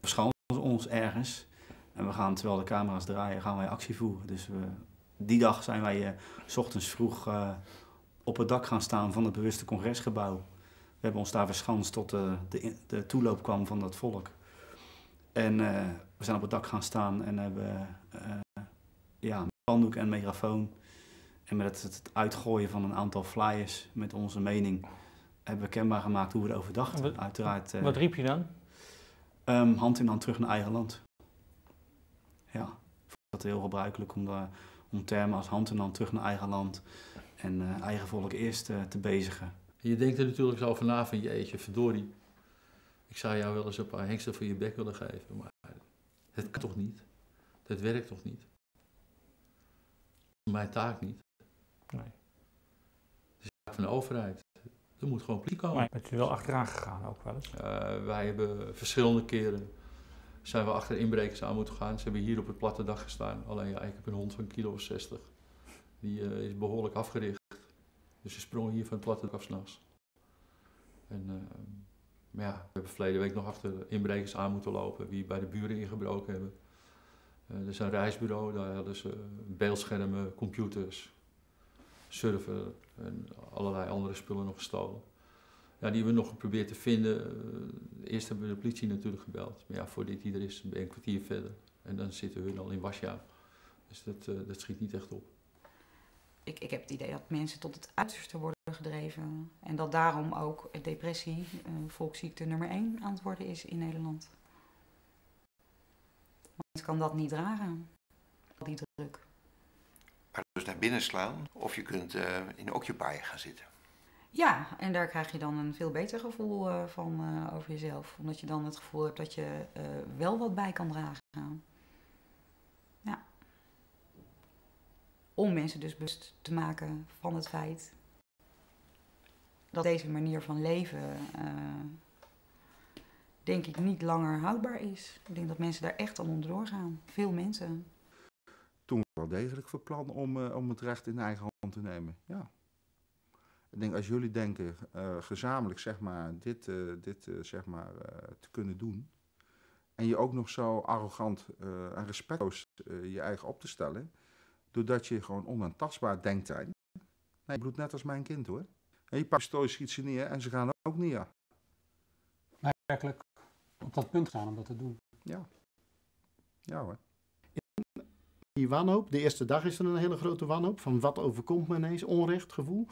verschansen ons ergens. En we gaan, terwijl de camera's draaien, gaan wij actie voeren. Dus we, die dag zijn wij s ochtends vroeg op het dak gaan staan van het bewuste congresgebouw. We hebben ons daar verschanst tot de, de toeloop kwam van dat volk. En we zijn op het dak gaan staan en hebben ja, een spandoek en megafoon. En met het, het, uitgooien van een aantal flyers met onze mening hebben we kenbaar gemaakt hoe we erover dachten. Wat, Uiteraard, wat riep je dan? Um, hand in hand terug naar eigen land. Ja, ik vind dat heel gebruikelijk om, de, om termen als hand in hand terug naar eigen land en uh, eigen volk eerst uh, te bezigen. Je denkt er natuurlijk zo na van jeetje, verdorie. Ik zou jou wel eens een paar hengsten voor je bek willen geven, maar het kan toch niet? Het werkt toch niet? Mijn taak niet. Nee. Het is de taak van de overheid. Er moet gewoon politie komen. Maar bent u wel achteraan gegaan ook wel eens? Uh, wij hebben verschillende keren zijn we achter inbrekers aan moeten gaan. Ze hebben hier op het platte dak gestaan. Alleen ja, ik heb een hond van kilo of 60. Die uh, is behoorlijk afgericht. Dus ze sprongen hier van het platte dak af s'nachts. En uh, maar ja, we hebben verleden week nog achter inbrekers aan moeten lopen. Die bij de buren ingebroken hebben. er is een reisbureau, daar hadden ze beeldschermen, computers, surfer en allerlei andere spullen nog gestolen. Ja, die hebben we nog geprobeerd te vinden. Uh, eerst hebben we de politie natuurlijk gebeld. Maar ja, voordat die er is, een kwartier verder. En dan zitten we al in Wasja. Dus dat, uh, dat schiet niet echt op. Ik, ik heb het idee dat mensen tot het uiterste worden gedreven. En dat daarom ook depressie, uh, volksziekte nummer 1 aan het worden is in Nederland. Want kan dat niet dragen, die druk. Dus naar binnen slaan of je kunt uh, in Occupy gaan zitten. Ja, en daar krijg je dan een veel beter gevoel uh, van uh, over jezelf. Omdat je dan het gevoel hebt dat je wel wat bij kan dragen. Ja. Om mensen dus bewust te maken van het feit dat deze manier van leven, denk ik, niet langer houdbaar is. Ik denk dat mensen daar echt aan onderdoor gaan. Veel mensen toen wel degelijk van plan om, uh, om het recht in eigen hand te nemen. Ja. Ik denk, als jullie denken uh, gezamenlijk zeg maar, dit, uh, dit zeg maar, te kunnen doen. En je ook nog zo arrogant en respectloos je eigen op te stellen. Doordat je gewoon onaantastbaar denkt zijn. Nee, je bloedt net als mijn kind hoor. En je pakt pistool, schiet ze neer en ze gaan ook neer. Maar werkelijk op dat punt gaan om dat te doen. Ja. Ja hoor die wanhoop. De eerste dag is er een hele grote wanhoop. Van wat overkomt me ineens? Onrecht, gevoel.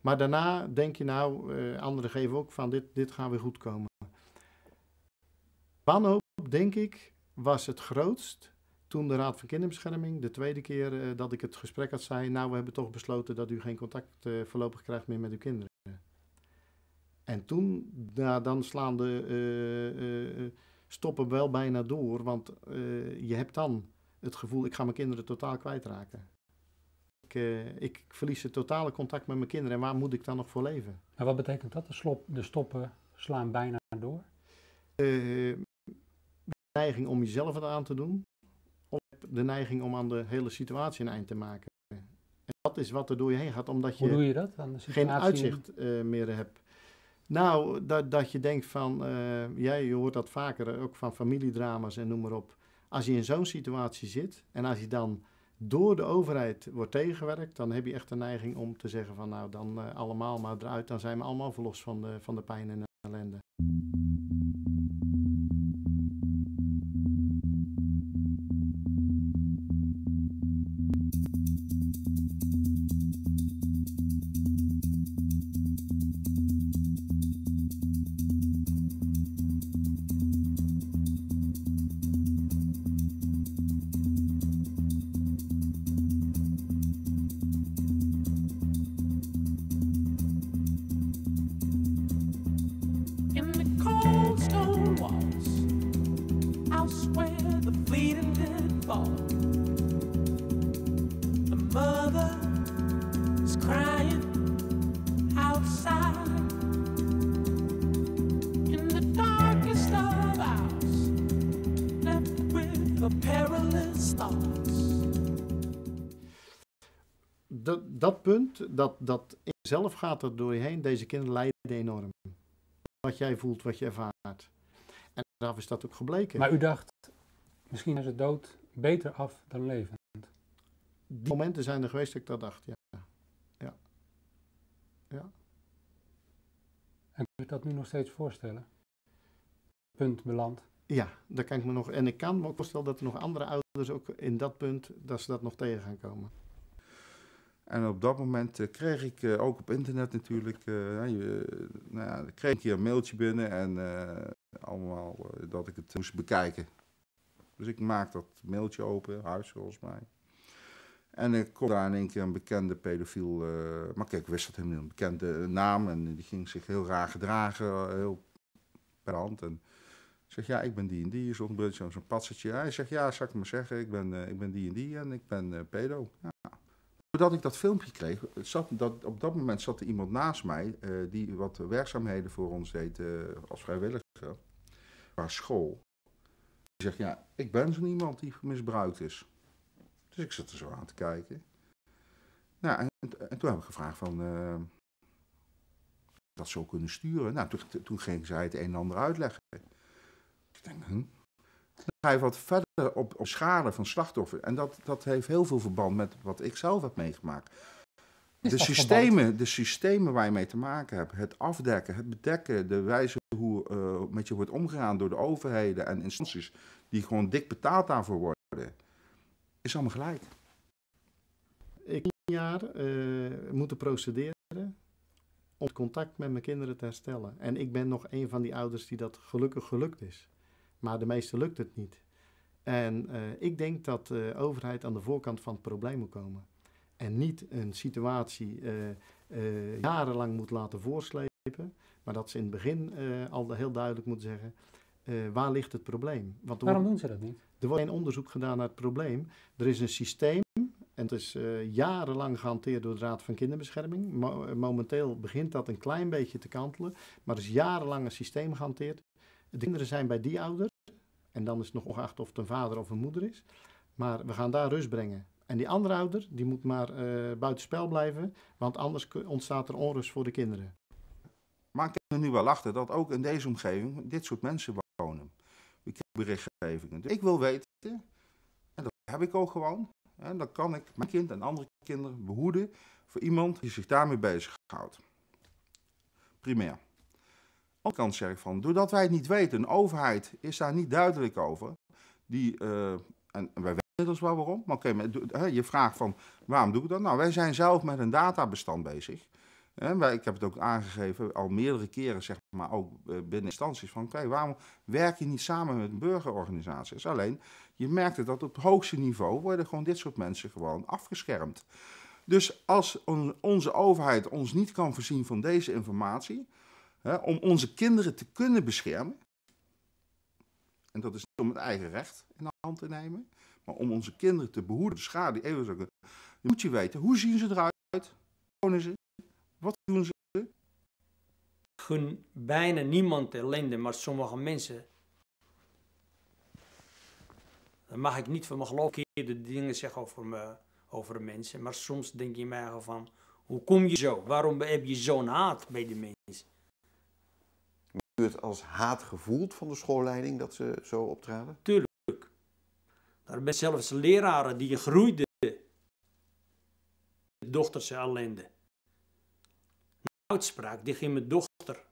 Maar daarna denk je nou, uh, anderen geven ook van dit, dit gaan weer goed komen. wanhoop, denk ik, was het grootst toen de Raad van Kinderbescherming de tweede keer eh, dat ik het gesprek had zei, nou we hebben toch besloten dat u geen contact eh, voorlopig krijgt meer met uw kinderen. En toen, ja, dan slaan de eh, eh, stoppen wel bijna door, want eh, je hebt dan het gevoel, ik ga mijn kinderen totaal kwijtraken. Ik, eh, ik verlies het totale contact met mijn kinderen en waar moet ik dan nog voor leven? Maar wat betekent dat? De, slop, de stoppen slaan bijna door? Eh, de neiging om jezelf het aan te doen, of de neiging om aan de hele situatie een eind te maken. En dat is wat er door je heen gaat, omdat je, Hoe doe je dat? Aan de geen uitzicht eh, meer hebt. Nou, dat, dat je denkt van, jij je hoort dat vaker, ook van familiedrama's en noem maar op. Als je in zo'n situatie zit en als je dan door de overheid wordt tegengewerkt, dan heb je echt de neiging om te zeggen van nou dan eh, allemaal maar eruit, dan zijn we allemaal verlost van de, van de pijn en de ellende. Dat dat, dat in jezelf gaat er door je heen, deze kinderen lijden enorm. Wat jij voelt, wat je ervaart. En daaraf is dat ook gebleken. Maar u dacht, misschien is het dood beter af dan leven. Die momenten zijn er geweest dat ik dat dacht, ja. Ja. ja. En kun je dat nu nog steeds voorstellen? Punt beland. Ja, dat kan ik me nog. En ik kan me ook voorstellen dat er nog andere ouders ook in dat punt, dat ze dat nog tegen gaan komen. En op dat moment eh, kreeg ik eh, ook op internet natuurlijk, eh, nou ja, kreeg ik hier een mailtje binnen en allemaal dat ik het moest bekijken. Dus ik maak dat mailtje open, huis volgens mij. En ik kom daar in één keer een bekende pedofiel, maar kijk, ik wist dat helemaal een bekende naam en die ging zich heel raar gedragen, heel per hand. En ik zeg, ja, ik ben die en die, zo'n zo'n patsertje. Hij zegt, ja, zal ik maar zeggen, ik ben, ik ben die en die en ik ben pedo. Ja. Doordat ik dat filmpje kreeg, zat, dat, op dat moment zat er iemand naast mij eh, die wat werkzaamheden voor ons deed eh, als vrijwilliger. Waar school. Die zegt, ja, ik ben zo iemand die misbruikt is. Dus ik zat er zo aan te kijken. Nou, en, en toen heb ik gevraagd van, eh, dat zo kunnen sturen. Nou, toen, ging zij het een en ander uitleggen. Ik denk. Dan ga je wat verder op, op schade van slachtoffer. En dat, dat heeft heel veel verband met wat ik zelf heb meegemaakt. Is De systemen, de systemen waar je mee te maken hebt, het afdekken, het bedekken, de wijze hoe eh, met je wordt omgegaan door de overheden en instanties die gewoon dik betaald daarvoor worden, is allemaal gelijk. Ik heb een jaar eh, moeten procederen om contact met mijn kinderen te herstellen. En ik ben nog een van die ouders die dat gelukkig gelukt is. Maar de meeste lukt het niet. En eh, ik denk dat de overheid aan de voorkant van het probleem moet komen. En niet een situatie eh, eh, jarenlang moet laten voorslepen. Maar dat ze in het begin al heel duidelijk moeten zeggen, waar ligt het probleem? Want Waarom wordt- doen ze dat niet? er wordt geen onderzoek gedaan naar het probleem. Er is een systeem, en het is jarenlang gehanteerd door de Raad van Kinderbescherming. Mo- momenteel begint dat een klein beetje te kantelen, maar er is jarenlang een systeem gehanteerd. De kinderen zijn bij die ouder, en dan is het nog ongeacht of het een vader of een moeder is. Maar we gaan daar rust brengen. En die andere ouder, die moet maar eh buitenspel blijven, want anders ontstaat er onrust voor de kinderen. Heb er nu wel achter dat ook in deze omgeving dit soort mensen wonen. Ik heb berichtgevingen. Dus ik wil weten, en dat heb ik ook gewoon, en dan kan ik mijn kind en andere kinderen behoeden voor iemand die zich daarmee bezighoudt. Primair. Ik van, doordat wij het niet weten, een overheid is daar niet duidelijk over, die, eh, en wij weten inmiddels wel waarom, maar oké, je vraagt van, waarom doe ik dat? Nou, wij zijn zelf met een databestand bezig. Ik heb het ook aangegeven, al meerdere keren, zeg maar, ook eh, binnen instanties, van kijk, waarom werk je niet samen met burgerorganisaties? Alleen, je merkte dat op het hoogste niveau worden gewoon dit soort mensen gewoon afgeschermd. Dus als on- onze overheid ons niet kan voorzien van deze informatie, hè, om onze kinderen te kunnen beschermen, en dat is niet om het eigen recht in de hand te nemen, maar om onze kinderen te behoeden, de schade die dan moet je weten, hoe zien ze eruit? Wonen ze? Wat doen ze? gun bijna niemand ellende, maar sommige mensen. Dan mag ik niet van mijn geloof verkeerde dingen zeggen over, me, over de mensen. Maar soms denk je in mij van, hoe kom je zo? Waarom heb je zo'n haat bij de mensen? Het als haat gevoeld van de schoolleiding dat ze zo optraden? Tuurlijk. Er zijn zelfs leraren die groeiden. Dochters ellende. Een uitspraak, die ging mijn dochter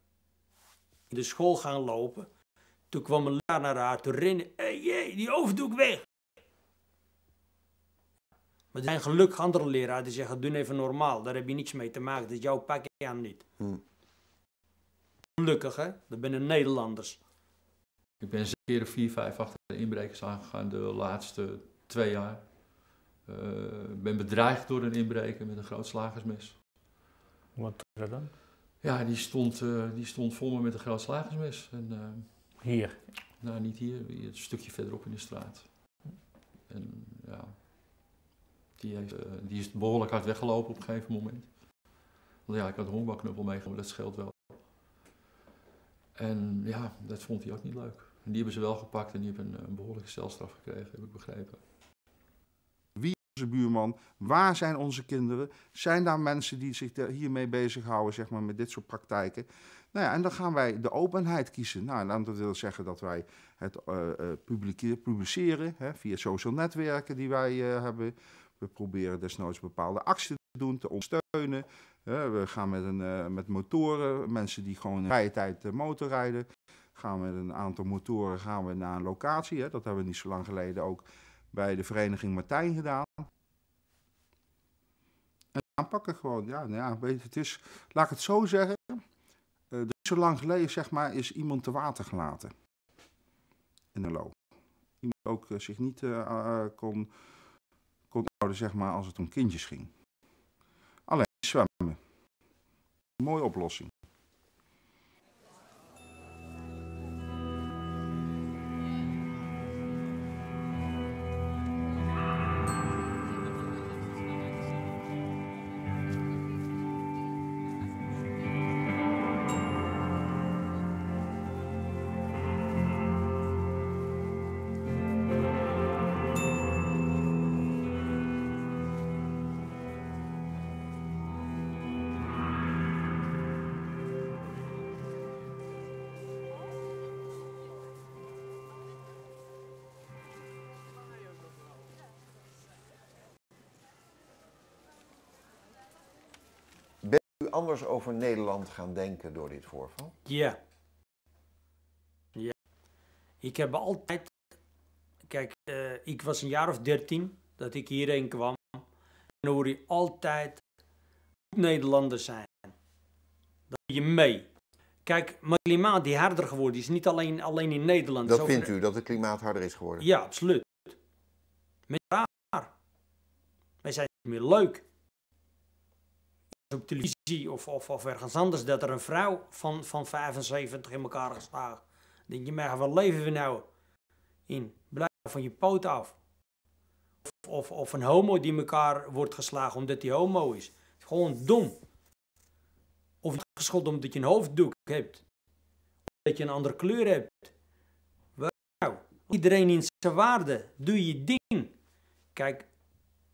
in de school gaan lopen. Toen kwam een leraar naar haar toe rennen. Hé, hey, jee, die hoofddoek weg. Maar er zijn gelukkig andere leraren die zeggen, doe even normaal. Daar heb je niets mee te maken, dat is jouw pakje aan niet. Hm. Gelukkig, hè? Dat zijn de Nederlanders. Ik ben zes keer vier, vijf achter de inbrekers aangegaan de laatste twee jaar. Ik ben bedreigd door een inbreker met een groot slagersmes. Wat is dat dan? Ja, die stond, eh, die stond voor me met een groot slagersmes. En, eh, Hier? Nou, niet hier, hier, een stukje verderop in de straat. En ja, die, heeft, eh, die is behoorlijk hard weggelopen op een gegeven moment. Want ja, ik had een honkbalknuppel meegenomen, dat scheelt wel. En ja, dat vond hij ook niet leuk. En die hebben ze wel gepakt en die hebben een, een behoorlijke celstraf gekregen, heb ik begrepen. Wie is onze buurman? Waar zijn onze kinderen? Zijn daar mensen die zich hiermee bezighouden, zeg maar, met dit soort praktijken? Nou ja, en dan gaan wij de openheid kiezen. Nou, en dat wil zeggen dat wij het publieke- publiceren hè, via social netwerken die wij eh, hebben. We proberen desnoods bepaalde acties te doen, te ondersteunen. We gaan met, een, eh, met motoren, mensen die gewoon in vrije tijd eh, motorrijden. Gaan met een aantal motoren gaan we naar een locatie. Hè. Dat hebben we niet zo lang geleden ook bij de vereniging Martijn gedaan. En aanpakken gewoon, ja, nou ja, weet je, het is, laat ik het zo zeggen. niet zo lang geleden, zeg maar, is iemand te water gelaten. In een loop. Iemand ook zich niet kon, kon houden, zeg maar, als het om kindjes ging. Mooie oplossing. U anders over Nederland gaan denken door dit voorval? Ja. Ja. Ik heb altijd. Kijk, eh, ik was een jaar of dertien dat ik hierheen kwam. En hoor je altijd Nederlanders zijn. Dat je mee. Kijk, mijn klimaat die harder geworden is. Niet alleen, alleen in Nederland. Dat het vindt u, dat het klimaat harder is geworden? Ja, absoluut. Met raar. Wij zijn niet meer leuk. Op televisie of, of, of ergens anders dat er een vrouw van, van 75 in elkaar geslagen. Denk je, maar wat leven we nou in? Blijf van je poot af. Of, of, of een homo die elkaar wordt geslagen omdat hij homo is. Gewoon dom. Of je geschot omdat je een hoofddoek hebt. Of dat je een andere kleur hebt. Nou, iedereen in zijn waarde. Doe je ding. Kijk,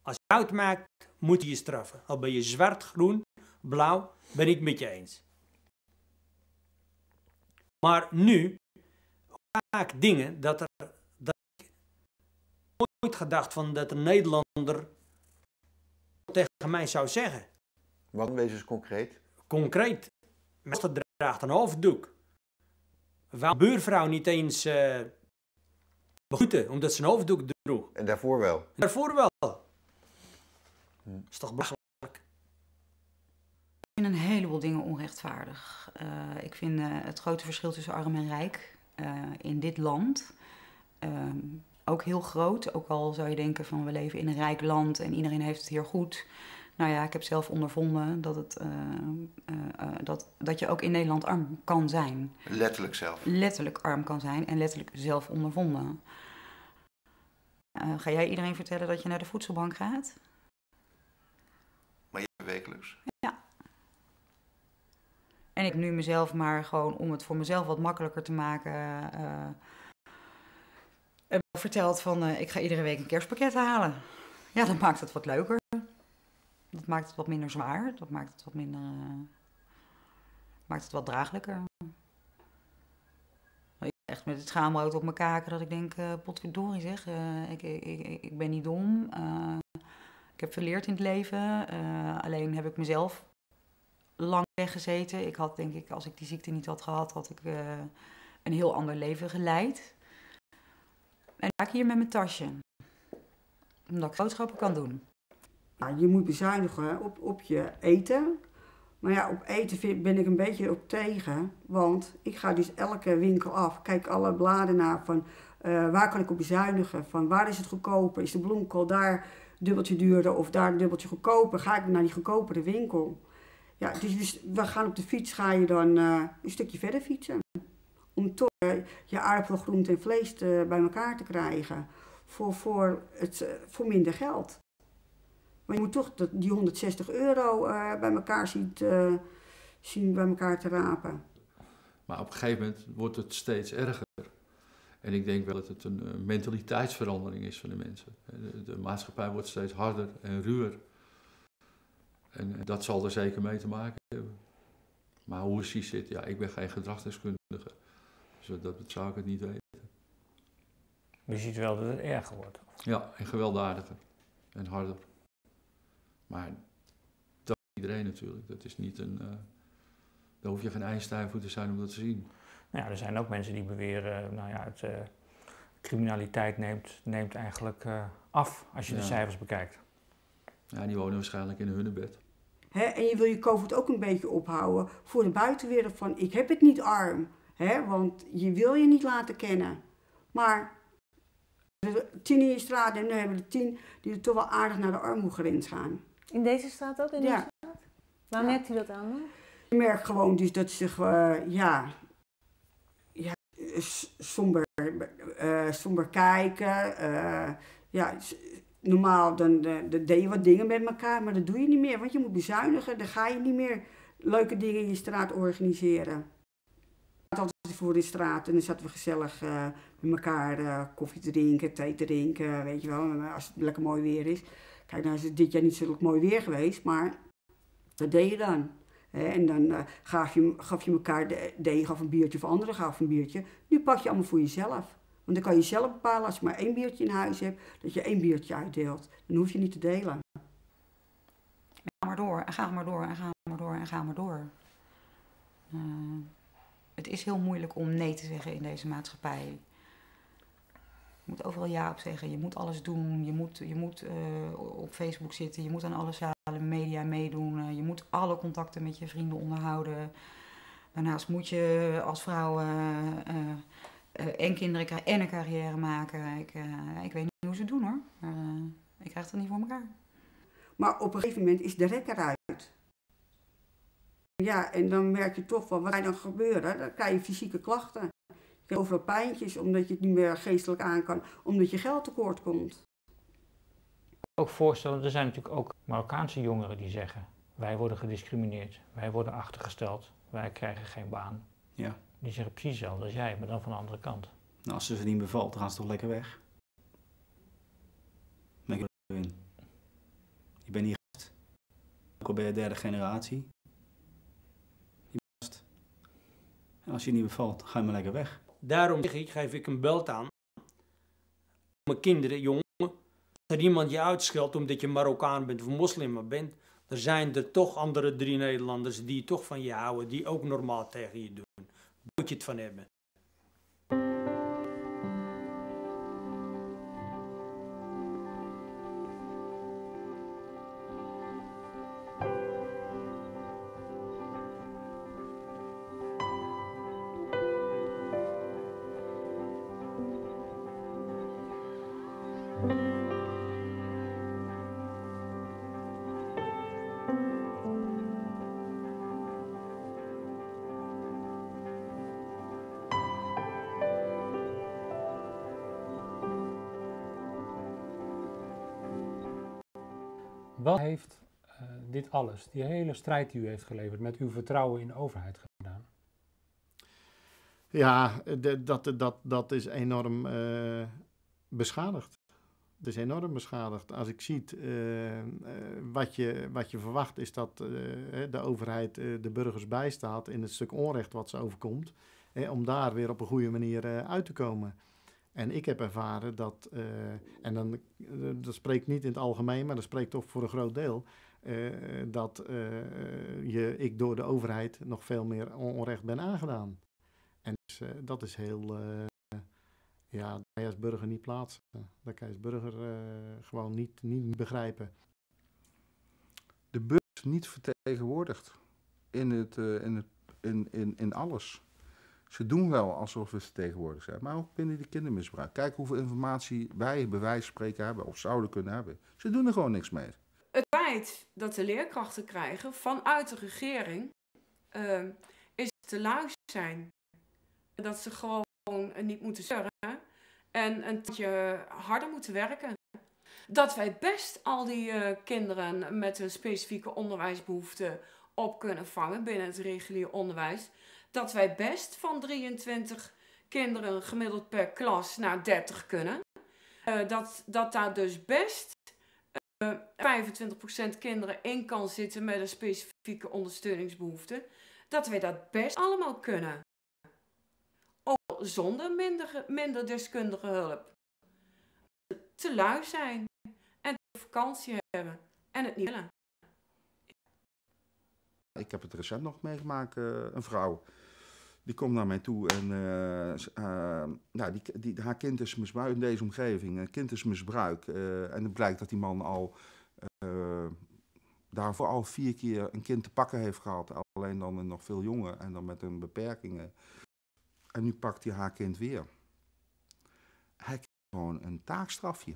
als je fout maakt, moet je je straffen. Al ben je zwart, groen, blauw, ben ik met je eens. Maar nu vaak dingen dat er dat ik nooit gedacht van dat een Nederlander tegen mij zou zeggen. Wat wees eens concreet? Concreet, mijn dochter draagt een hoofddoek. Waarom buurvrouw niet eens eh begroeten omdat ze een hoofddoek droeg? En daarvoor wel? Daarvoor wel. Is toch belachelijk? Vind een heleboel dingen onrechtvaardig. Eh, ik vind eh, het grote verschil tussen arm en rijk eh, in dit land ehm, ook heel groot. Ook al zou je denken van we leven in een rijk land en iedereen heeft het hier goed. Nou ja, ik heb zelf ondervonden dat, het, dat, dat je ook in Nederland arm kan zijn. Letterlijk zelf. Letterlijk arm kan zijn en letterlijk zelf ondervonden. Ga jij iedereen vertellen dat je naar de voedselbank gaat? Maar je bent wekelijks. Ja. En ik nu mezelf maar gewoon om het voor mezelf wat makkelijker te maken. eh, heb ik verteld van eh, ik ga iedere week een kerstpakket halen. Ja, dat maakt het wat leuker. Dat maakt het wat minder zwaar. Dat maakt het wat minder. eh, maakt het wat draaglijker. Ik echt met het schaamrood op mijn kaken dat ik denk, eh potverdorie zeg, eh, ik, ik, ik, ik ben niet dom. eh, ik heb verleerd in het leven. eh, alleen heb ik mezelf lang weggezeten. Ik had denk ik, als ik die ziekte niet had gehad, had ik eh, een heel ander leven geleid. En sta ik hier met mijn tasje. Omdat ik boodschappen kan doen. Je moet bezuinigen op, op je eten. Maar ja, op eten vind- ben ik een beetje op tegen. Want ik ga dus elke winkel af. Kijk alle bladen naar van eh, waar kan ik op bezuinigen. Van waar is het goedkoper? Is de bloemkool daar dubbeltje duurder of daar dubbeltje goedkoper? Ga ik naar die goedkopere winkel. Ja, dus we, we gaan op de fiets, ga je dan eh, een stukje verder fietsen. Om toch eh, je aardappel, groente en vlees te- bij elkaar te krijgen. Voor, voor, het, eh, voor minder geld. Maar je moet toch die 160 euro eh, bij elkaar zien, zien bij elkaar te rapen. Maar op een gegeven moment wordt het steeds erger. En ik denk wel dat het een eh, mentaliteitsverandering is van de mensen. Eh, de maatschappij wordt steeds harder en ruwer. En eh, dat zal er zeker mee te maken hebben. Maar hoe precies zit, ja, ik ben geen gedragsdeskundige. Dus dat, zou ik het niet weten. Je ziet wel dat het erger wordt. Ja, en gewelddaadiger. En harder. Maar dat is iedereen natuurlijk. Dat is niet een... eh, daar hoef je geen Einstein voor te zijn om dat te zien. Nou ja, er zijn ook mensen die beweren, nou ja, het, eh, criminaliteit neemt, neemt eigenlijk eh, af als je de cijfers bekijkt. Ja, die wonen waarschijnlijk in een hunnebed. Hè? En je wil je COVID ook een beetje ophouden voor de buitenwereld van ik heb het niet arm. Hè? Want je wil je niet laten kennen. Maar er tien in je straat en nu hebben er tien die er toch wel aardig naar de armoegrens gaan. In deze straat ook? In Ja. deze straat? Waar merkt u dat aan dan? Je merkt gewoon dus dat ze gewoon, ja, ja somber, eh, somber kijken. eh, ja, normaal dan, dan, dan deed je wat dingen met elkaar, maar dat doe je niet meer. Want je moet bezuinigen, dan ga je niet meer leuke dingen in je straat organiseren. Ik zat altijd voor de straat en dan zaten we gezellig eh, met elkaar eh, koffie te drinken, thee te drinken, weet je wel, als het lekker mooi weer is. Kijk, nou is het dit jaar niet zo mooi weer geweest, maar dat deed je dan. En dan eh, gaf, je, gaf je elkaar, de, de een gaf een biertje of de andere gaf een biertje. Nu pak je allemaal voor jezelf. Dan kan je zelf bepalen als je maar één biertje in huis hebt, dat je één biertje uitdeelt. Dan hoef je niet te delen. Ga maar door en ga maar door en ga maar door en ga maar door. Eh, het is heel moeilijk om nee te zeggen in deze maatschappij. Je moet overal ja op zeggen. Je moet alles doen. Je moet, je moet eh, op Facebook zitten. Je moet aan alle sociale media meedoen. eh, je moet alle contacten met je vrienden onderhouden. Daarnaast moet je als vrouw en kinderen krijgen en een carrière maken. Ik, eh, ik weet niet hoe ze het doen hoor. Maar eh, ik krijg dat niet voor elkaar. Maar op een gegeven moment is de rek eruit. Ja, en dan merk je toch van wat gaat dan gebeuren. Dan krijg je fysieke klachten. Je krijgt overal pijntjes omdat je het niet meer geestelijk aan kan, omdat je geld tekort komt. Ook voorstellen, er zijn natuurlijk ook Marokkaanse jongeren die zeggen: wij worden gediscrimineerd, wij worden achtergesteld, wij krijgen geen baan. Ja. Die zeggen precies hetzelfde als jij, maar dan van de andere kant. Nou, als ze ze niet bevalt, dan gaan ze toch lekker weg. Ben ik erin. Je bent niet gast. Ook al ben je derde generatie. Je bent gast. En als je niet bevalt, dan ga je maar lekker weg. Daarom zeg ik, geef ik een belt aan. Mijn kinderen, jongen. Als er iemand je uitscheldt omdat je Marokkaan bent of moslim bent, er zijn er toch andere drie Nederlanders die toch van je houden, die ook normaal tegen je doen. Moet je het van hebben. Heeft eh, dit alles, die hele strijd die u heeft geleverd, met uw vertrouwen in de overheid gedaan? Ja, dat, dat, dat is enorm eh, beschadigd. Het is enorm beschadigd. Als ik zie eh, wat, je, wat je verwacht is dat de overheid de burgers bijstaat in het stuk onrecht wat ze overkomt. om daar weer op een goede manier uit te komen. En ik heb ervaren dat, eh, en dan, eh, dat spreekt niet in het algemeen, maar dat spreekt toch voor een groot deel, eh, dat je, ik door de overheid nog veel meer on- onrecht ben aangedaan. En dus, dat is heel, ja, dat kan je als burger niet plaatsen. Dat kan je als burger gewoon niet, niet begrijpen. De burger is niet vertegenwoordigd in, het, in, het, in, in, in alles. Ze doen wel alsof we vertegenwoordigd zijn, maar ook binnen de kindermisbruik. Kijk hoeveel informatie wij bij spreken hebben of zouden kunnen hebben. Ze doen er gewoon niks mee. Het feit dat de leerkrachten krijgen vanuit de regering ehm, is te lui zijn. Dat ze gewoon niet moeten zeuren en een tandje harder moeten werken. Dat wij best al die eh, kinderen met een specifieke onderwijsbehoefte op kunnen vangen binnen het regulier onderwijs. Dat wij best van 23 kinderen gemiddeld per klas naar 30 kunnen. Eh, dat, dat daar dus best eh, 25% kinderen in kan zitten met een specifieke ondersteuningsbehoefte, dat wij dat best allemaal kunnen. Ook zonder minder, minder deskundige hulp. Te lui zijn en vakantie hebben en het niet willen. Ik heb het recent nog meegemaakt, eh, een vrouw. Die komt naar mij toe en nou, die, die, haar kind is misbruikt in deze omgeving. Een kind is misbruikt. eh, en het blijkt dat die man al daarvoor al vier keer een kind te pakken heeft gehad. Alleen dan nog veel jonger en dan met een beperkingen. En nu pakt hij haar kind weer. Hij krijgt gewoon een taakstrafje.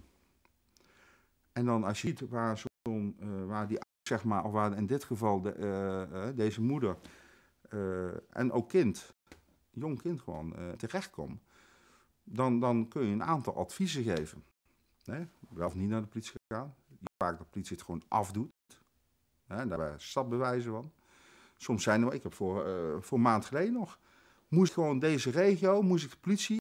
En dan als je ziet waar, zo'n, waar die zeg maar, of waar in dit geval de, deze moeder en ook kind, jong kind gewoon, eh terechtkomt, dan, dan kun je een aantal adviezen geven. Nee? Wel of niet naar de politie gaan. Vaak de politie het gewoon afdoet. Hè? Daar hebben we stapbewijzen van. Soms zijn er, ik heb voor, eh, voor een maand geleden nog, moest gewoon deze regio, moest ik de politie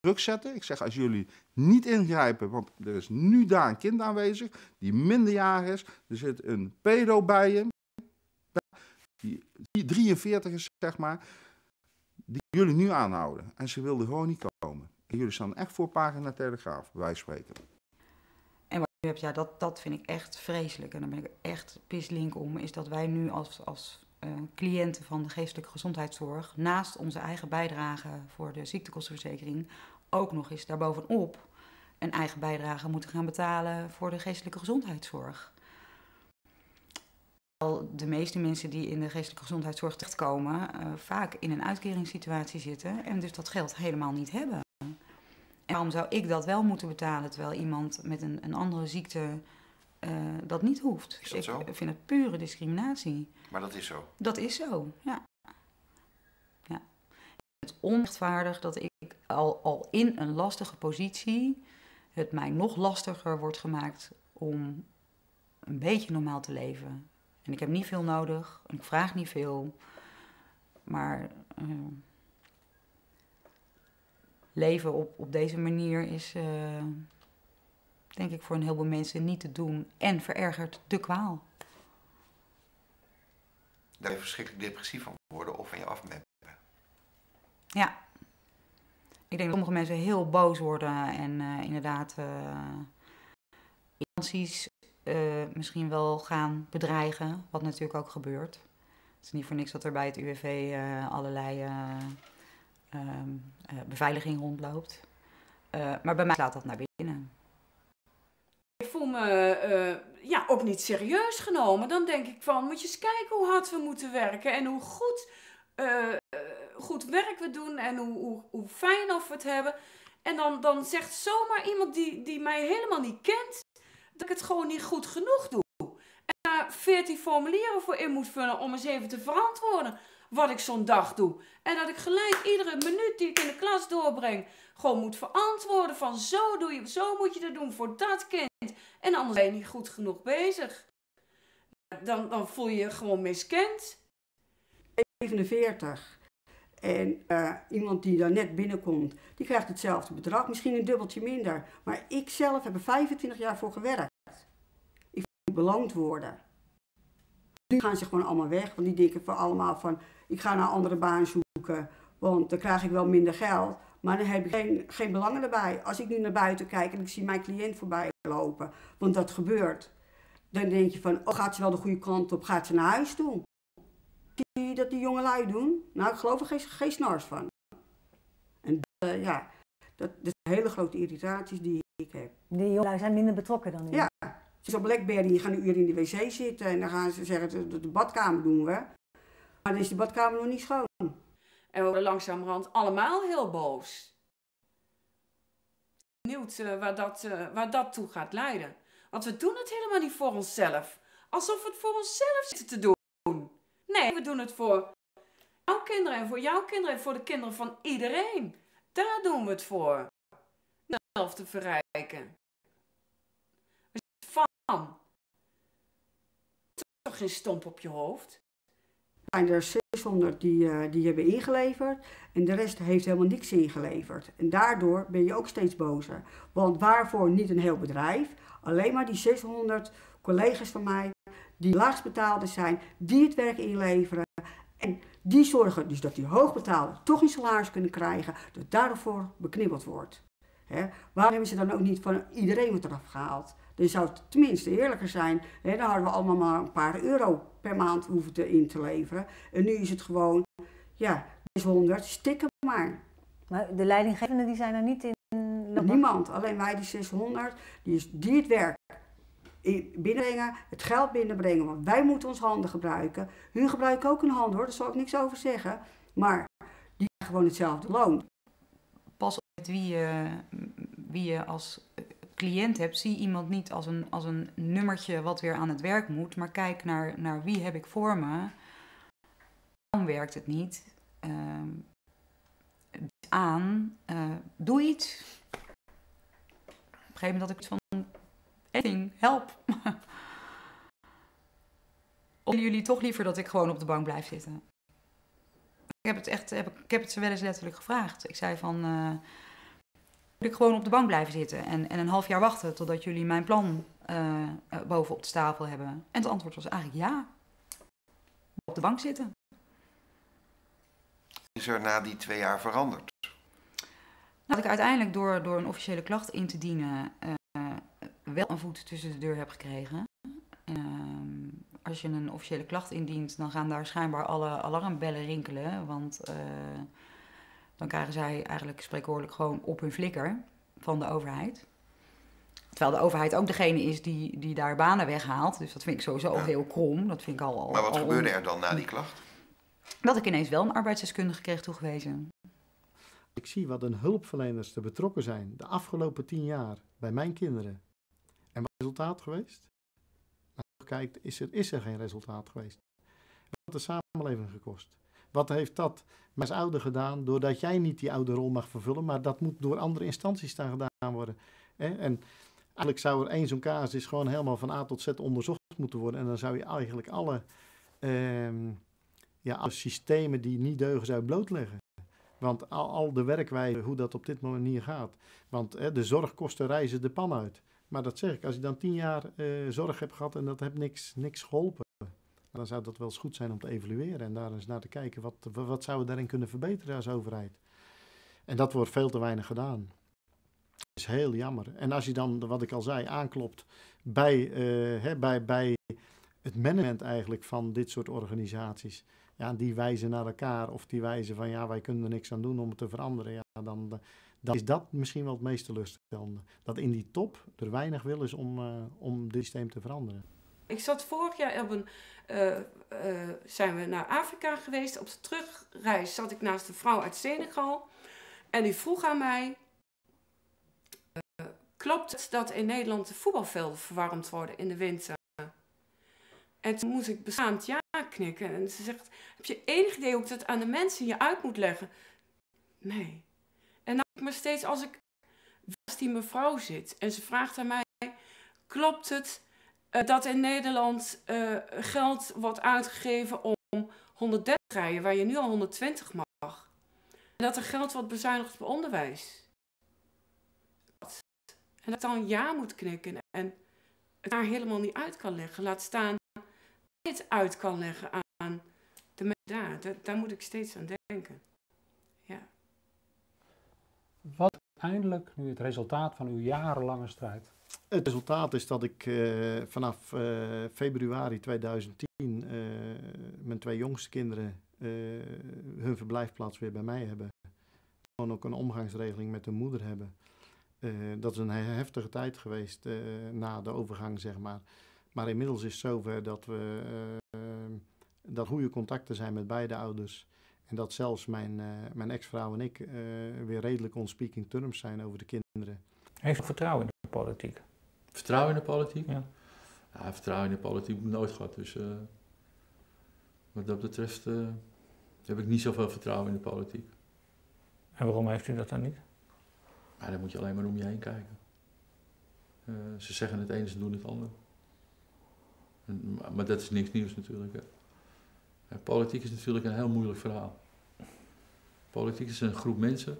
druk zetten. Ik zeg, als jullie niet ingrijpen, want er is nu daar een kind aanwezig die minderjarig is. Er zit een pedo bij hem, die, die 43 is, zeg maar, die jullie nu aanhouden. En ze wilden gewoon niet komen. En jullie staan echt voor pagina Telegraaf, bij wijze van spreken. En wat je hebt, ja, dat, dat vind ik echt vreselijk. En daar ben ik echt pislink om. Is dat wij nu als, als eh, cliënten van de geestelijke gezondheidszorg... naast onze eigen bijdrage voor de ziektekostenverzekering... ook nog eens daarbovenop een eigen bijdrage moeten gaan betalen... voor de geestelijke gezondheidszorg. Terwijl De meeste mensen die in de geestelijke gezondheidszorg terechtkomen... eh, vaak in een uitkeringssituatie zitten... en dus dat geld helemaal niet hebben. En waarom zou ik dat wel moeten betalen terwijl iemand met een, een andere ziekte eh, dat niet hoeft? Is dat ik zo? vind het pure discriminatie. Maar dat is zo. Dat is zo, ja. ja. Het onrechtvaardig dat ik al, al in een lastige positie het mij nog lastiger wordt gemaakt om een beetje normaal te leven. En ik heb niet veel nodig, en ik vraag niet veel, maar eh, leven op, op deze manier is, eh, denk ik, voor een heleboel mensen niet te doen en verergert de kwaal. Daar je verschrikkelijk depressief van worden of van je afmeppen. Ja. Ik denk dat sommige mensen heel boos worden en eh, inderdaad eh instanties eh, misschien wel gaan bedreigen, wat natuurlijk ook gebeurt. Het is niet voor niks dat er bij het UWV eh, allerlei eh, ehm, eh, beveiliging rondloopt. Maar bij mij slaat dat naar binnen. Ik voel me ja, ook niet serieus genomen. Dan denk ik van, moet je eens kijken hoe hard we moeten werken en hoe goed, goed werk we doen en hoe, hoe, hoe fijn of we het hebben. En dan, dan zegt zomaar iemand die, die mij helemaal niet kent, dat ik het gewoon niet goed genoeg doe. En daar 14 formulieren voor in moet vullen om eens even te verantwoorden wat ik zo'n dag doe. En dat ik gelijk iedere minuut die ik in de klas doorbreng, gewoon moet verantwoorden van zo, doe je, zo moet je dat doen voor dat kind. En anders ben je niet goed genoeg bezig. Dan, dan voel je je gewoon miskend. 47. En eh, iemand die daar net binnenkomt, die krijgt hetzelfde bedrag, misschien een dubbeltje minder. Maar ik zelf heb er 25 jaar voor gewerkt. Beloond worden. Nu gaan ze gewoon allemaal weg, want die denken voor allemaal van, ik ga naar een andere baan zoeken, want dan krijg ik wel minder geld. Maar dan heb ik geen, geen belangen erbij. Als ik nu naar buiten kijk en ik zie mijn cliënt voorbij lopen, want dat gebeurt. Dan denk je van, oh, gaat ze wel de goede kant op, gaat ze naar huis toe? Zie je dat die jongelui doen? Nou, ik geloof er geen, geen snars van. En eh, ja, dat, dat zijn hele grote irritaties die ik heb. Die jongelui zijn minder betrokken dan u. Ja, op Blackberry, gaan een uur in de wc zitten en dan gaan ze zeggen, de, de, badkamer doen we. Maar dan is de badkamer nog niet schoon. En we worden langzamerhand allemaal heel boos. Benieuwd eh, waar, dat, eh, waar dat toe gaat leiden. Want we doen het helemaal niet voor onszelf. Alsof we het voor onszelf zitten te doen. Nee, we doen het voor jouw kinderen en voor jouw kinderen en voor de kinderen van iedereen. Daar doen we het voor. Zelf te verrijken. Toch geen stomp op je hoofd. Er zijn er 600 die, eh, die hebben ingeleverd en de rest heeft helemaal niks ingeleverd. En daardoor ben je ook steeds bozer. Want waarvoor niet een heel bedrijf? Alleen maar die 600 collega's van mij die laagstbetaalde zijn, die het werk inleveren. En die zorgen dus dat die hoogbetaalden toch een salaris kunnen krijgen, dat daarvoor beknibbeld wordt. Waarom hebben ze dan ook niet van iedereen wat eraf gehaald? Dan zou het tenminste eerlijker zijn. Hè? Dan hadden we allemaal maar een paar euro per maand hoeven te in te leveren. En nu is het gewoon, ja, 600, stikken maar. Maar de leidinggevenden die zijn er niet in. Niemand, alleen wij die 600, die, is, die het werk in- binnenbrengen, het geld binnenbrengen. Want wij moeten onze handen gebruiken. Hun gebruiken ook hun handen hoor, daar zal ik niks over zeggen. Maar die krijgen gewoon hetzelfde loon. Pas op met wie je, wie je als cliënt hebt, zie iemand niet als een, als een nummertje wat weer aan het werk moet, maar kijk naar, naar wie heb ik voor me. Waarom werkt het niet? Bied aan, eh, doe iets. Op een gegeven moment had ik iets van, anything, help. of jullie toch liever dat ik gewoon op de bank blijf zitten? Ik heb het echt, heb, ik- heb het ze wel eens letterlijk gevraagd. Ik zei van, eh, ik gewoon op de bank blijven zitten en, en een half jaar wachten totdat jullie mijn plan eh, boven op de tafel hebben? En het antwoord was eigenlijk ja. Op de bank zitten. Is er na die twee jaar veranderd? Dat ik uiteindelijk door, door een officiële klacht in te dienen eh, wel een voet tussen de deur heb gekregen. Ehm, als je een officiële klacht indient, dan gaan daar schijnbaar alle alarmbellen rinkelen. Want dan krijgen zij eigenlijk spreekwoordelijk gewoon op hun flikker van de overheid. Terwijl de overheid ook degene is die, die daar banen weghaalt. Dus dat vind ik sowieso al heel krom. Dat vind ik al, al Maar wat al gebeurde on- er dan na die klacht? Dat ik ineens wel een arbeidsdeskundige kreeg toegewezen. Ik zie wat een hulpverleners te betrokken zijn de afgelopen tien jaar bij mijn kinderen. En wat is het resultaat geweest? Als je kijkt, is er, is er geen resultaat geweest. Wat heeft de samenleving gekost? Wat heeft dat als ouder gedaan doordat jij niet die oude rol mag vervullen, maar dat moet door andere instanties dan gedaan worden. En eigenlijk zou er één zo'n casus gewoon helemaal van A tot Z onderzocht moeten worden. En dan zou je eigenlijk alle, ehm, ja, alle systemen die niet deugen zou blootleggen. Want al, al de werkwijze, hoe dat op dit moment hier gaat. Want hè, de zorgkosten reizen de pan uit. Maar dat zeg ik, als je dan tien jaar eh, zorg hebt gehad en dat heeft niks, niks geholpen. Dan zou dat wel eens goed zijn om te evalueren en daar eens naar te kijken. Wat, wat zouden we daarin kunnen verbeteren als overheid? En dat wordt veel te weinig gedaan. Dat is heel jammer. En als je dan, wat ik al zei, aanklopt bij, eh, hè, bij, bij het management eigenlijk van dit soort organisaties. Ja, die wijzen naar elkaar of die wijzen van ja, wij kunnen er niks aan doen om het te veranderen. Ja, dan, dan is dat misschien wel het meest teleurstellende. Dat in die top er weinig wil is om, eh, om dit systeem te veranderen. Ik zat vorig jaar op een. eh, eh, zijn we naar Afrika geweest. Op de terugreis zat ik naast een vrouw uit Senegal. En die vroeg aan mij: klopt het dat in Nederland de voetbalvelden verwarmd worden in de winter? En toen moest ik beschaamd ja knikken. En ze zegt, heb je enig idee hoe ik dat aan de mensen hier uit moet leggen? Nee. En dan ik me steeds, als ik naast die mevrouw zit en ze vraagt aan mij, klopt het eh, dat in Nederland eh, geld wordt uitgegeven om 130 rijden, waar je nu al 120 mag? En dat er geld wordt bezuinigd op onderwijs? En dat dan ja moet knikken en het daar helemaal niet uit kan leggen. Laat staan het uit kan leggen aan de mensen daar. daar. Moet ik steeds aan denken. Ja. Wat uiteindelijk nu het resultaat van uw jarenlange strijd? Het resultaat is dat ik eh, vanaf eh, februari 2010 eh, mijn twee jongste kinderen hun verblijfplaats weer bij mij hebben. Gewoon ook een omgangsregeling met hun moeder hebben. Dat is een he- heftige tijd geweest na de overgang, zeg maar. Maar inmiddels is het zover dat we dat goede contacten zijn met beide ouders. En dat zelfs mijn, mijn ex-vrouw en ik weer redelijk on speaking terms zijn over de kinderen. Heeft vertrouwen politiek? Vertrouwen in de politiek? Ja. Ja, vertrouwen in de politiek heb nooit gehad. Dus eh, wat dat betreft eh, heb ik niet zoveel vertrouwen in de politiek. En waarom heeft u dat dan niet? Maar dan moet je alleen maar om je heen kijken. Eh, ze zeggen het ene, ze doen het ander. En- maar, maar dat is niks nieuws natuurlijk. Politiek is natuurlijk een heel moeilijk verhaal. Politiek is een groep mensen.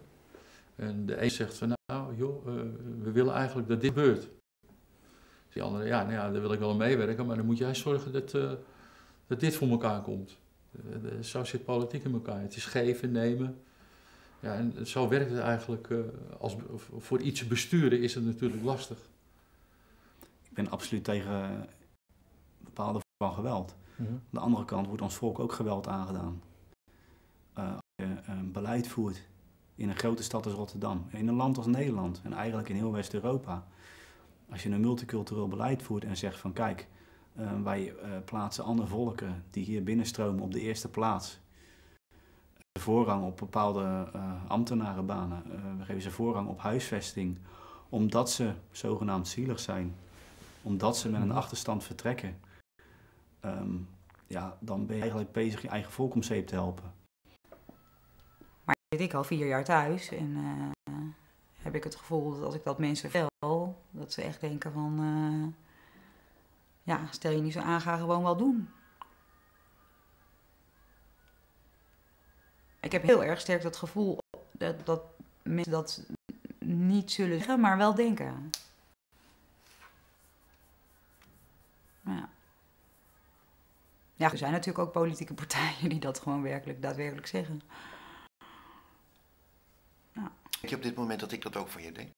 En de een zegt van nou joh, eh, we willen eigenlijk dat dit gebeurt. Die andere, ja, nou ja, daar wil ik wel aan meewerken, maar dan moet jij zorgen dat, eh, dat dit voor elkaar komt. Eh, zo zit politiek in elkaar. Het is geven, nemen. Ja, en zo werkt het eigenlijk. als, voor iets besturen is het natuurlijk lastig. Ik ben absoluut tegen bepaalde vormen van geweld. Mhm. Aan de andere kant wordt ons volk ook geweld aangedaan. Als je een beleid voert in een grote stad als Rotterdam, in een land als Nederland en eigenlijk in heel West-Europa. Als je een multicultureel beleid voert en zegt van kijk, eh, wij eh, plaatsen andere volken die hier binnenstromen op de eerste plaats. De voorrang op bepaalde eh, ambtenarenbanen. We geven ze voorrang op huisvesting. Omdat ze zogenaamd zielig zijn. Omdat ze met een achterstand vertrekken. Ehm, ja, dan ben je eigenlijk bezig je eigen volk om zeep te helpen. Zit ik al vier jaar thuis en eh, heb ik het gevoel dat als ik dat mensen vertel, dat ze echt denken van, eh, ja, stel je niet zo aan, ga gewoon wel doen. Ik heb heel erg sterk dat gevoel dat, dat mensen dat niet zullen zeggen, maar wel denken. Ja. Ja, er zijn natuurlijk ook politieke partijen die dat gewoon werkelijk, daadwerkelijk zeggen. Denk je op dit moment dat ik dat ook van je denk?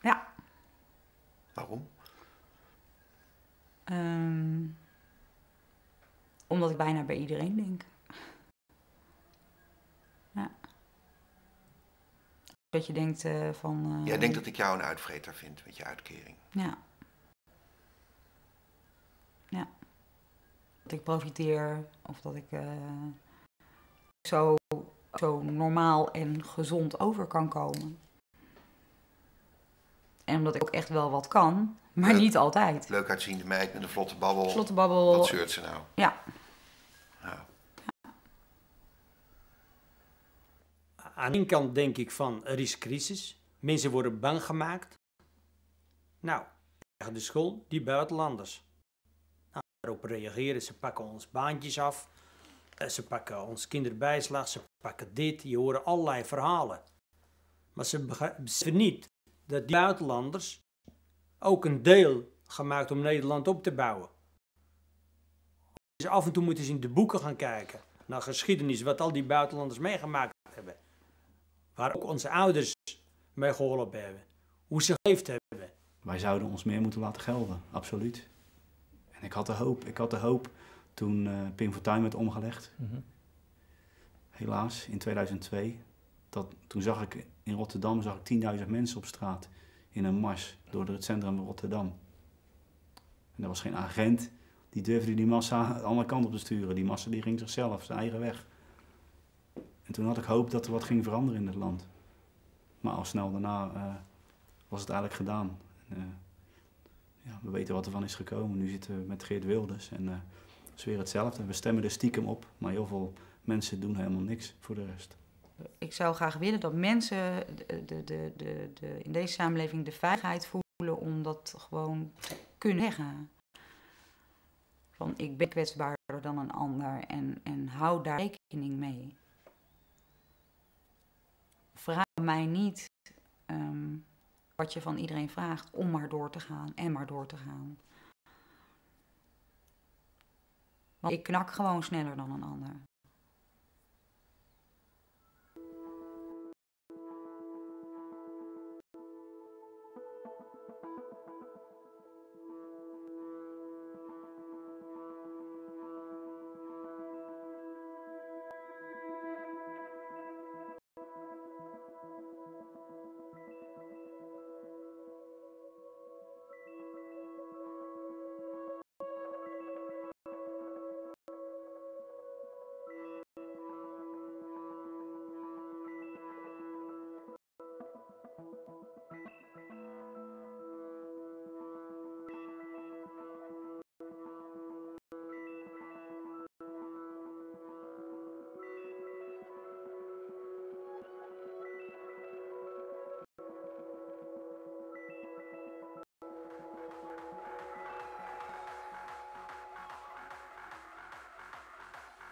Ja. Waarom? Ehm, omdat ik bijna bij iedereen denk. Ja. Dat je denkt eh, van... eh, Jij denkt dat ik jou een uitvreter vind met je uitkering. Ja. Ja. Dat ik profiteer of dat ik eh, zo, zo normaal en gezond over kan komen. En omdat ik ook echt wel wat kan, maar Leuk. niet altijd. Leuk uitziende meid met een vlotte babbel. Vlotte babbel. Wat zeurt ze nou? Ja. Ja. Aan de ene kant denk ik van er is crisis, mensen worden bang gemaakt. Nou, tegen de school, die buitenlanders. Nou, daarop reageren, ze pakken ons baantjes af, eh, ze pakken ons kinderbijslag, ze pakken dit, je hoort allerlei verhalen. Maar ze beseffen niet dat die buitenlanders ook een deel gemaakt om Nederland op te bouwen. Dus af en toe moeten ze in de boeken gaan kijken naar geschiedenis, wat al die buitenlanders meegemaakt hebben. Waar ook onze ouders mee geholpen hebben. Hoe ze geleefd hebben. Wij zouden ons meer moeten laten gelden, absoluut. En ik had de hoop, ik had de hoop toen eh Pim Fortuyn werd omgelegd. Mhm. Helaas, in 2002. Dat, toen zag ik in Rotterdam zag ik 10.000 mensen op straat in een mars door het centrum van Rotterdam. En er was geen agent die durfde die massa de andere kant op te sturen. Die massa die ging zichzelf, zijn eigen weg. En toen had ik hoop dat er wat ging veranderen in het land. Maar al snel daarna eh, was het eigenlijk gedaan. En, eh, ja, we weten wat er van is gekomen. Nu zitten we met Geert Wilders en het is weer hetzelfde. We stemmen er stiekem op, maar heel veel mensen doen helemaal niks voor de rest. Ik zou graag willen dat mensen de, de, de, in deze samenleving de veiligheid voelen om dat gewoon te kunnen zeggen. Van ik ben kwetsbaarder dan een ander en, en hou daar rekening mee. Vraag mij niet ehm, wat je van iedereen vraagt om maar door te gaan en maar door te gaan. Want ik knak gewoon sneller dan een ander.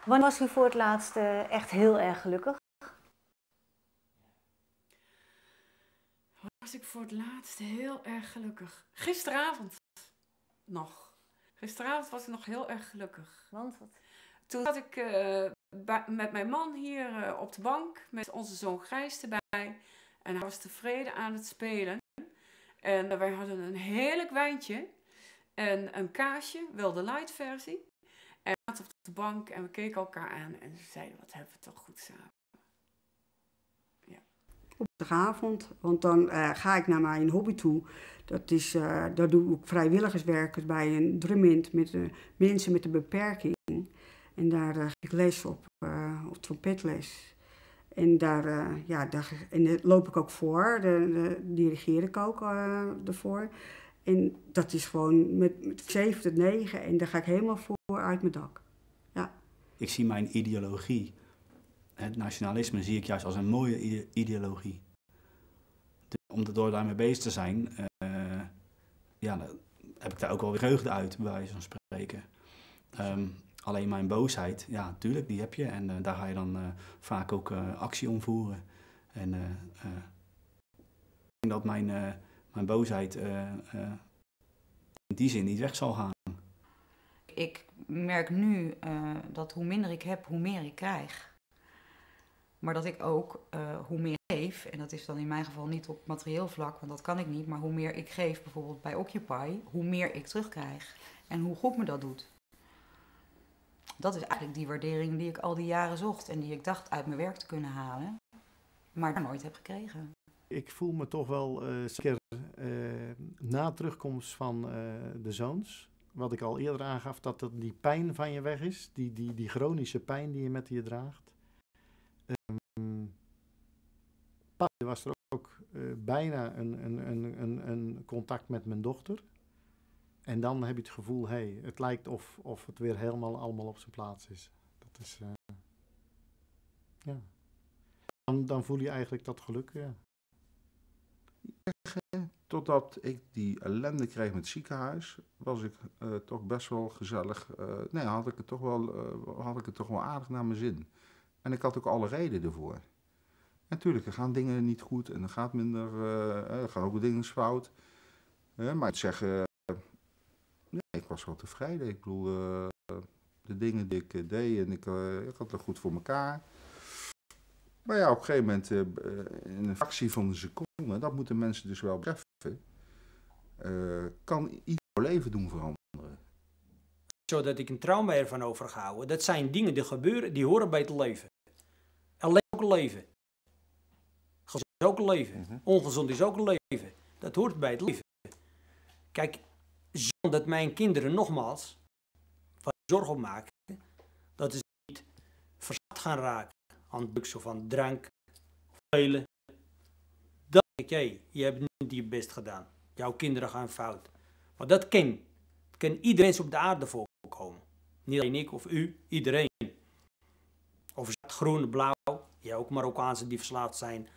Wanneer was u voor het laatst eh, echt heel erg gelukkig? Was ik voor het laatst heel erg gelukkig. Gisteravond nog. Gisteravond was ik nog heel erg gelukkig. Want wat? Toen zat ik eh, met mijn man hier eh, op de bank met onze zoon Gijs erbij. En hij was tevreden aan het spelen. En wij hadden een heerlijk wijntje en een kaasje, wel de light versie. En we zaten op de bank en we keken elkaar aan en we zeiden, wat hebben we toch goed samen. op avond, want dan eh, ga ik naar mijn hobby toe. Dat is, eh daar doe ik vrijwilligerswerk bij een drummint met eh, mensen met een beperking. En daar geef ik les op, op trompetles. En daar, ja, daar, en loop ik ook voor, de, de, dirigeer ik ook ervoor. En dat is gewoon met, met 7 tot 9 en daar ga ik helemaal voor uit mijn dak. Ja. Ik zie mijn ideologie, het nationalisme, zie ik juist als een mooie ide- ideologie. Om door daarmee bezig te zijn, eh, ja, dan heb ik daar ook wel weer vreugde uit, bij wijze van spreken. Ehm, alleen mijn boosheid, ja, tuurlijk, die heb je. En eh, daar ga je dan eh, vaak ook actie om voeren. En ik denk dat mijn, mijn boosheid eh, eh, in die zin niet weg zal gaan. Ik merk nu eh, dat hoe minder ik heb, hoe meer ik krijg. Maar dat ik ook hoe meer geef, en dat is dan in mijn geval niet op materieel vlak, want dat kan ik niet, maar hoe meer ik geef bijvoorbeeld bij Occupy, hoe meer ik terugkrijg. En hoe goed me dat doet. Dat is eigenlijk die waardering die ik al die jaren zocht en die ik dacht uit mijn werk te kunnen halen, maar nooit heb gekregen. Ik voel me toch wel eh, zeker eh, na terugkomst van eh, de zoons, wat ik al eerder aangaf, dat dat die pijn van je weg is, die, die, die chronische pijn die je met je draagt. Ehm was er ook bijna een, een, een, een, een contact met mijn dochter. En dan heb je het gevoel, hey, het lijkt of, of het weer helemaal allemaal op zijn plaats is. Dat is, ja. Dan, dan voel je eigenlijk dat geluk, ja. Totdat ik die ellende kreeg met het ziekenhuis, was ik eh, toch best wel gezellig. eh, nee, had ik, het toch wel, eh, had ik het toch wel aardig naar mijn zin. En ik had ook alle reden ervoor. Natuurlijk, er gaan dingen niet goed en er gaat minder, er gaan ook dingen fout. Maar het zeggen, nee, ik was wel tevreden. Ik bedoel, de dingen die ik deed en ik, ik had het goed voor elkaar. Maar ja, op een gegeven moment, eh, eh, in een fractie van een seconde, dat moeten mensen dus wel beseffen, eh, kan ieder leven doen veranderen. Zodat ik een trauma ervan overgehouden. Dat zijn dingen die gebeuren, die horen bij het leven. Alleen ook een leven. Gezond is ook een leven. Ongezond is ook een leven. Dat hoort bij het leven. Kijk, zodat mijn kinderen nogmaals van zorg op maken, dat ze niet verslaafd gaan raken aan drugs of aan drank of spelen. Dan denk ik, hé, je hebt niet je best gedaan. Jouw kinderen gaan fout. Maar dat kan. Het kan iedereen op de aarde voorkomen. Niet alleen ik of u, iedereen. Of je groen, blauw. Ja, ook Marokkaanse die verslaafd zijn.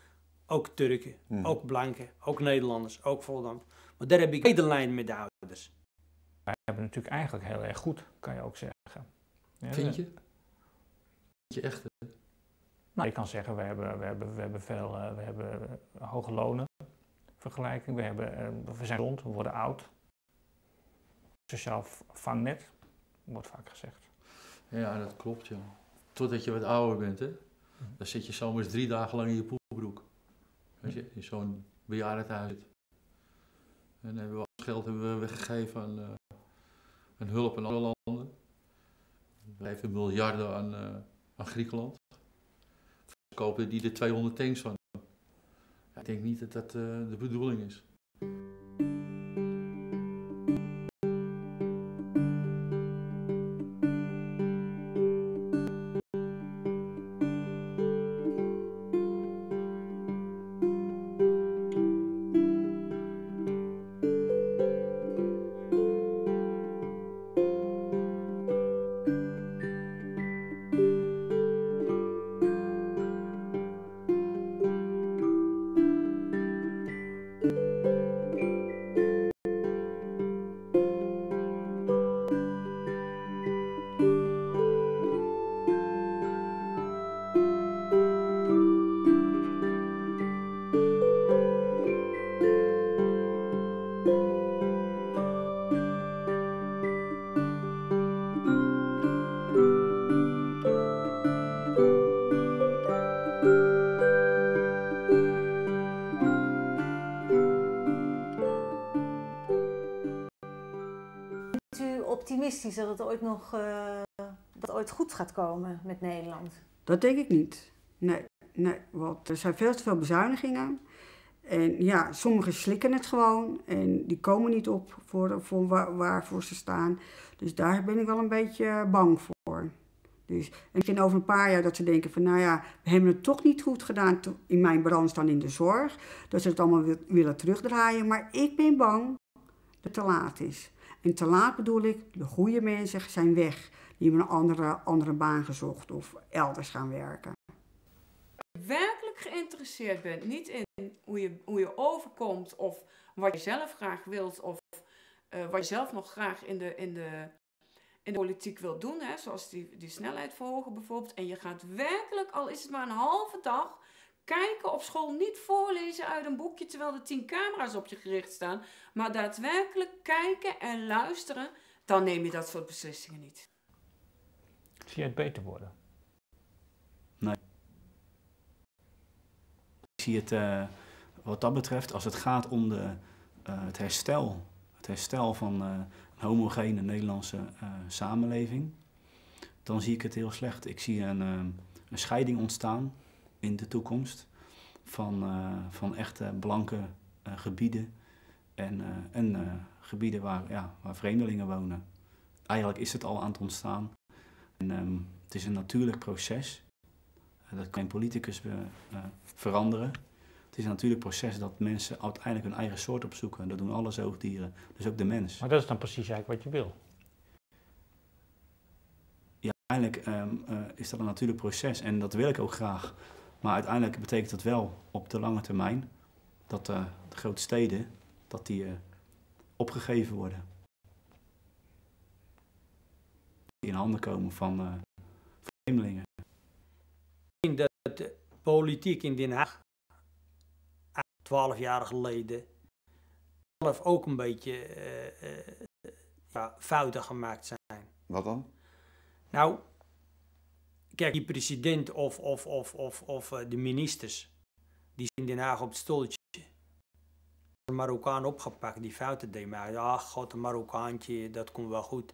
Ook Turken, Hmm. ook blanken, ook Nederlanders, ook Volendam. Maar daar heb ik medelijden met de ouders. Wij hebben het natuurlijk eigenlijk heel erg goed, kan je ook zeggen. Ja, Vind je? Vind je echt? hè? Nou, je kan zeggen, we hebben, we hebben, we hebben veel, eh, we hebben eh, hoge lonen, vergelijking. We, hebben, eh, we zijn rond, we worden oud. Sociaal vangnet, wordt vaak gezegd. Ja, dat klopt, ja. Totdat je wat ouder bent, hè. Dan zit je zomers drie dagen lang in je poelbroek. Als je in zo'n bejaardentehuis zit. En dan hebben we al geld hebben we weggegeven aan, eh, aan hulp in andere landen. We geven miljarden aan, eh, aan Griekenland. Die er 200 tanks van. Ik denk niet dat dat eh, de bedoeling is. Optimistisch dat het ooit nog eh, dat ooit goed gaat komen met Nederland? Dat denk ik niet. Nee, nee, want er zijn veel te veel bezuinigingen. En ja, sommigen slikken het gewoon en die komen niet op voor, voor waar, waarvoor ze staan. Dus daar ben ik wel een beetje bang voor. Dus, en misschien over een paar jaar dat ze denken van, nou ja, we hebben het toch niet goed gedaan in mijn branche dan in de zorg. Dat ze het allemaal wil- willen terugdraaien. Maar ik ben bang dat het te laat is. En te laat bedoel ik, de goede mensen zijn weg. Die hebben een andere, andere baan gezocht of elders gaan werken. werkelijk geïnteresseerd bent, niet in hoe je, hoe je overkomt of wat je zelf graag wilt of eh, wat je zelf nog graag in de, in de, in de politiek wilt doen, hè, zoals die, die snelheid verhogen bijvoorbeeld, en je gaat werkelijk, al is het maar een halve dag, kijken op school, niet voorlezen uit een boekje terwijl er tien camera's op je gericht staan, maar daadwerkelijk kijken en luisteren, dan neem je dat soort beslissingen niet. Zie je het beter worden? Nee. Ik zie het eh, wat dat betreft, als het gaat om de, eh, het herstel, het herstel van eh, een homogene Nederlandse eh, samenleving, dan zie ik het heel slecht. Ik zie een, een scheiding ontstaan in de toekomst van, eh, van echte blanke eh, gebieden en, eh, en gebieden waar, ja, waar vreemdelingen wonen. Eigenlijk is het al aan het ontstaan. En, ehm, het is een natuurlijk proces. Dat kan een politicus veranderen. Het is een natuurlijk proces dat mensen uiteindelijk hun eigen soort opzoeken. Dat doen alle zoogdieren, dus ook de mens. Maar dat is dan precies eigenlijk wat je wil. Ja, uiteindelijk ehm, eh, is dat een natuurlijk proces en dat wil ik ook graag. Maar uiteindelijk betekent dat wel op de lange termijn dat eh, de grote steden dat die, eh, opgegeven worden. Die in handen komen van eh, vreemdelingen. Ik denk dat de politiek in Den Haag, twaalf jaar geleden, zelf ook een beetje eh, eh, ja, fouten gemaakt zijn. Wat dan? Nou, kijk, die president of, of, of, of, of eh, de ministers, die zitten in Den Haag op het stoeltje. Een Marokkaan opgepakt die fouten deed. Maar ja, god, een Marokkaantje, dat komt wel goed.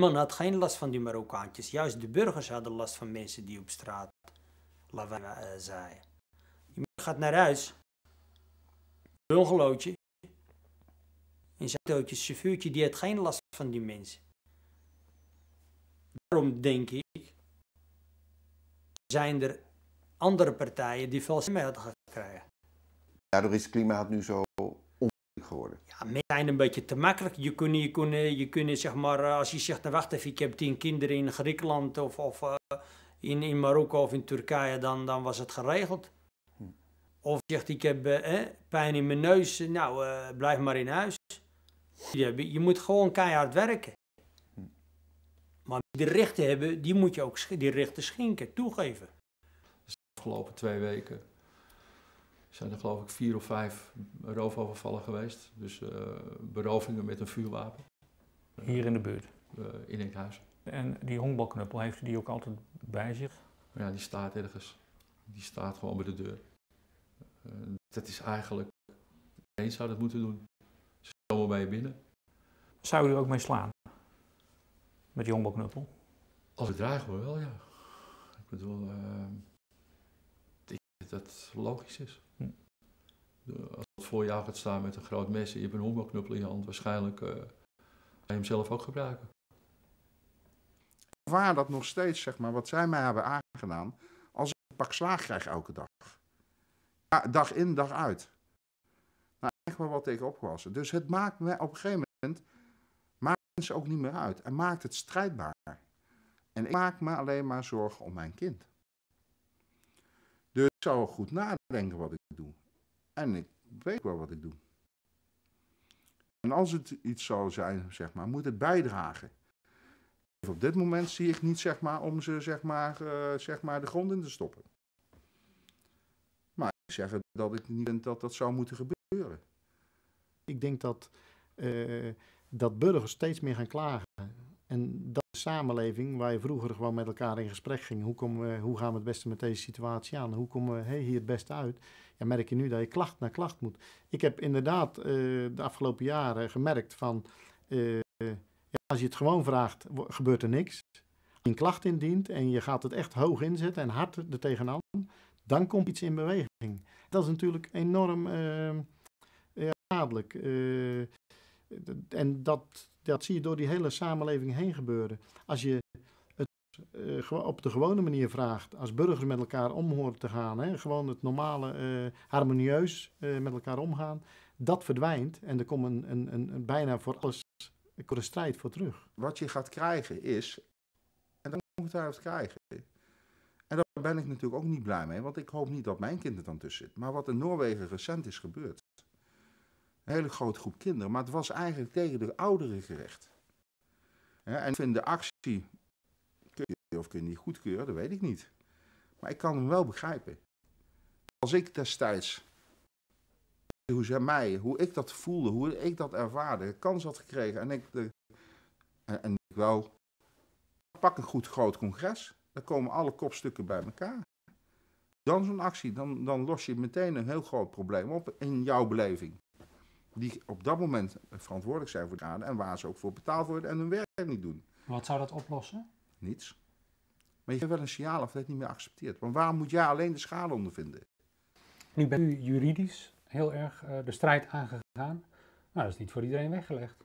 Man had geen last van die Marokkaantjes. Juist de burgers hadden last van mensen die op straat lawaai eh, zaaien. Gaat naar huis, bungalootje, in zijn autootje, chauffeurtje, die had geen last van die mensen. Daarom denk ik, zijn er andere partijen die veel stemmen hadden gekregen. Daardoor is het klimaat nu zo onmogelijk geworden. Ja, mensen zijn een beetje te makkelijk. Je kunt, je kunt, je kunt zeg maar, eh, als je zegt, nou, wacht even, ik heb tien kinderen in Griekenland of, of eh, in, in Marokko of in Turkije, dan, dan was het geregeld. Of je zegt, ik heb eh, pijn in mijn neus, nou, blijf maar in huis. Je, je moet gewoon keihard werken. Maar die rechten hebben, die moet je ook die rechten schenken, toegeven. De afgelopen twee weken zijn er geloof ik vier of vijf roofovervallen geweest. Dus eh, berovingen met een vuurwapen. Hier in de buurt. Eh, in Enkhuizen. En die honkbalknuppel, heeft u die ook altijd bij zich? Ja, die staat ergens. Die staat gewoon bij de deur. Eh, dat is eigenlijk... Iedereen zou dat moeten doen. Ze komen bij je binnen. Zou u er ook mee slaan? Met die honkbalknuppel? Als dreigen we wel, ja. Ik bedoel, eh, ik denk dat dat logisch is. Hm. Als het voor jou gaat staan met een groot mes en je hebt een honkbalknuppel in je hand, waarschijnlijk eh, ga je hem zelf ook gebruiken. Waar dat nog steeds, zeg maar, wat zij mij hebben aangedaan, als ik een pak slaag krijg elke dag. Ja, dag in, dag uit. Nou, echt wel wat tegen opgewassen. Dus het maakt me op een gegeven moment, mensen ook niet meer uit. En maakt het strijdbaar. En ik maak me alleen maar zorgen om mijn kind. Dus ik zou goed nadenken wat ik doe. En ik weet wel wat ik doe. En als het iets zou zijn, zeg maar, moet het bijdragen. Op dit moment zie ik niet zeg maar, om ze zeg maar, eh, zeg maar, de grond in te stoppen. Maar ik zeg dat ik niet vind dat dat zou moeten gebeuren. Ik denk dat, eh, dat burgers steeds meer gaan klagen. En dat de samenleving, waar je vroeger gewoon met elkaar in gesprek ging, hoe, komen hoe gaan we het beste met deze situatie aan? Hoe komen we hey, hier het beste uit? Ja, merk je nu dat je klacht naar klacht moet. Ik heb inderdaad eh, de afgelopen jaren gemerkt van, eh, als je het gewoon vraagt, gebeurt er niks. Als je een klacht indient en je gaat het echt hoog inzetten en hard er tegenaan, dan komt iets in beweging. Dat is natuurlijk enorm ja, schadelijk. En dat, dat zie je door die hele samenleving heen gebeuren. Als je het eh, op de gewone manier vraagt, als burgers met elkaar om horen te gaan, hè, gewoon het normale, eh, harmonieus eh, met elkaar omgaan, dat verdwijnt en er komt een, een, een, bijna voor alles een strijd voor terug. Wat je gaat krijgen is, en dat moet je het krijgen. En daar ben ik natuurlijk ook niet blij mee, want ik hoop niet dat mijn kind er dan tussen zit. Maar wat in Noorwegen recent is gebeurd. Een hele grote groep kinderen, maar het was eigenlijk tegen de ouderen gericht. En ik vind de actie, kun je of kun je die goedkeuren, dat weet ik niet. Maar ik kan hem wel begrijpen. Als ik destijds, hoe ze mij, hoe ik dat voelde, hoe ik dat ervaarde, kans had gekregen en ik, de, en, en ik wel, pak een goed groot congres, dan komen alle kopstukken bij elkaar. Dan zo'n actie, dan, dan los je meteen een heel groot probleem op in jouw beleving. Die op dat moment verantwoordelijk zijn voor de schade en waar ze ook voor betaald worden en hun werk niet doen. Wat zou dat oplossen? Niets. Maar je geeft wel een signaal of dat het niet meer accepteert. Want waarom moet jij alleen de schade ondervinden? Nu bent u juridisch heel erg eh, de strijd aangegaan. Nou, dat is niet voor iedereen weggelegd.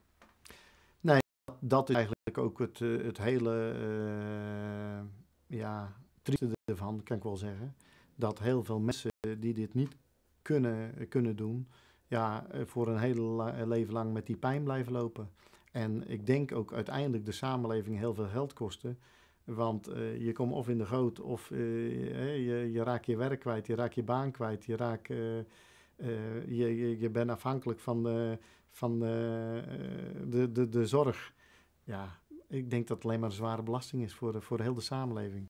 Nee, dat, dat is eigenlijk ook het, eh, het hele eh ja, trieste ervan, kan ik wel zeggen. Dat heel veel mensen die dit niet kunnen, kunnen doen, ja, eh, voor een hele la- leven lang met die pijn blijven lopen. En ik denk ook uiteindelijk de samenleving heel veel geld kosten. Want eh, je komt of in de goot, of eh, je, je raakt je werk kwijt, je raakt je baan kwijt, je, raakt, eh, eh, je, je, je bent afhankelijk van, de, van eh, de, de, de zorg. Ja, ik denk dat het alleen maar een zware belasting is voor, de- voor heel de samenleving.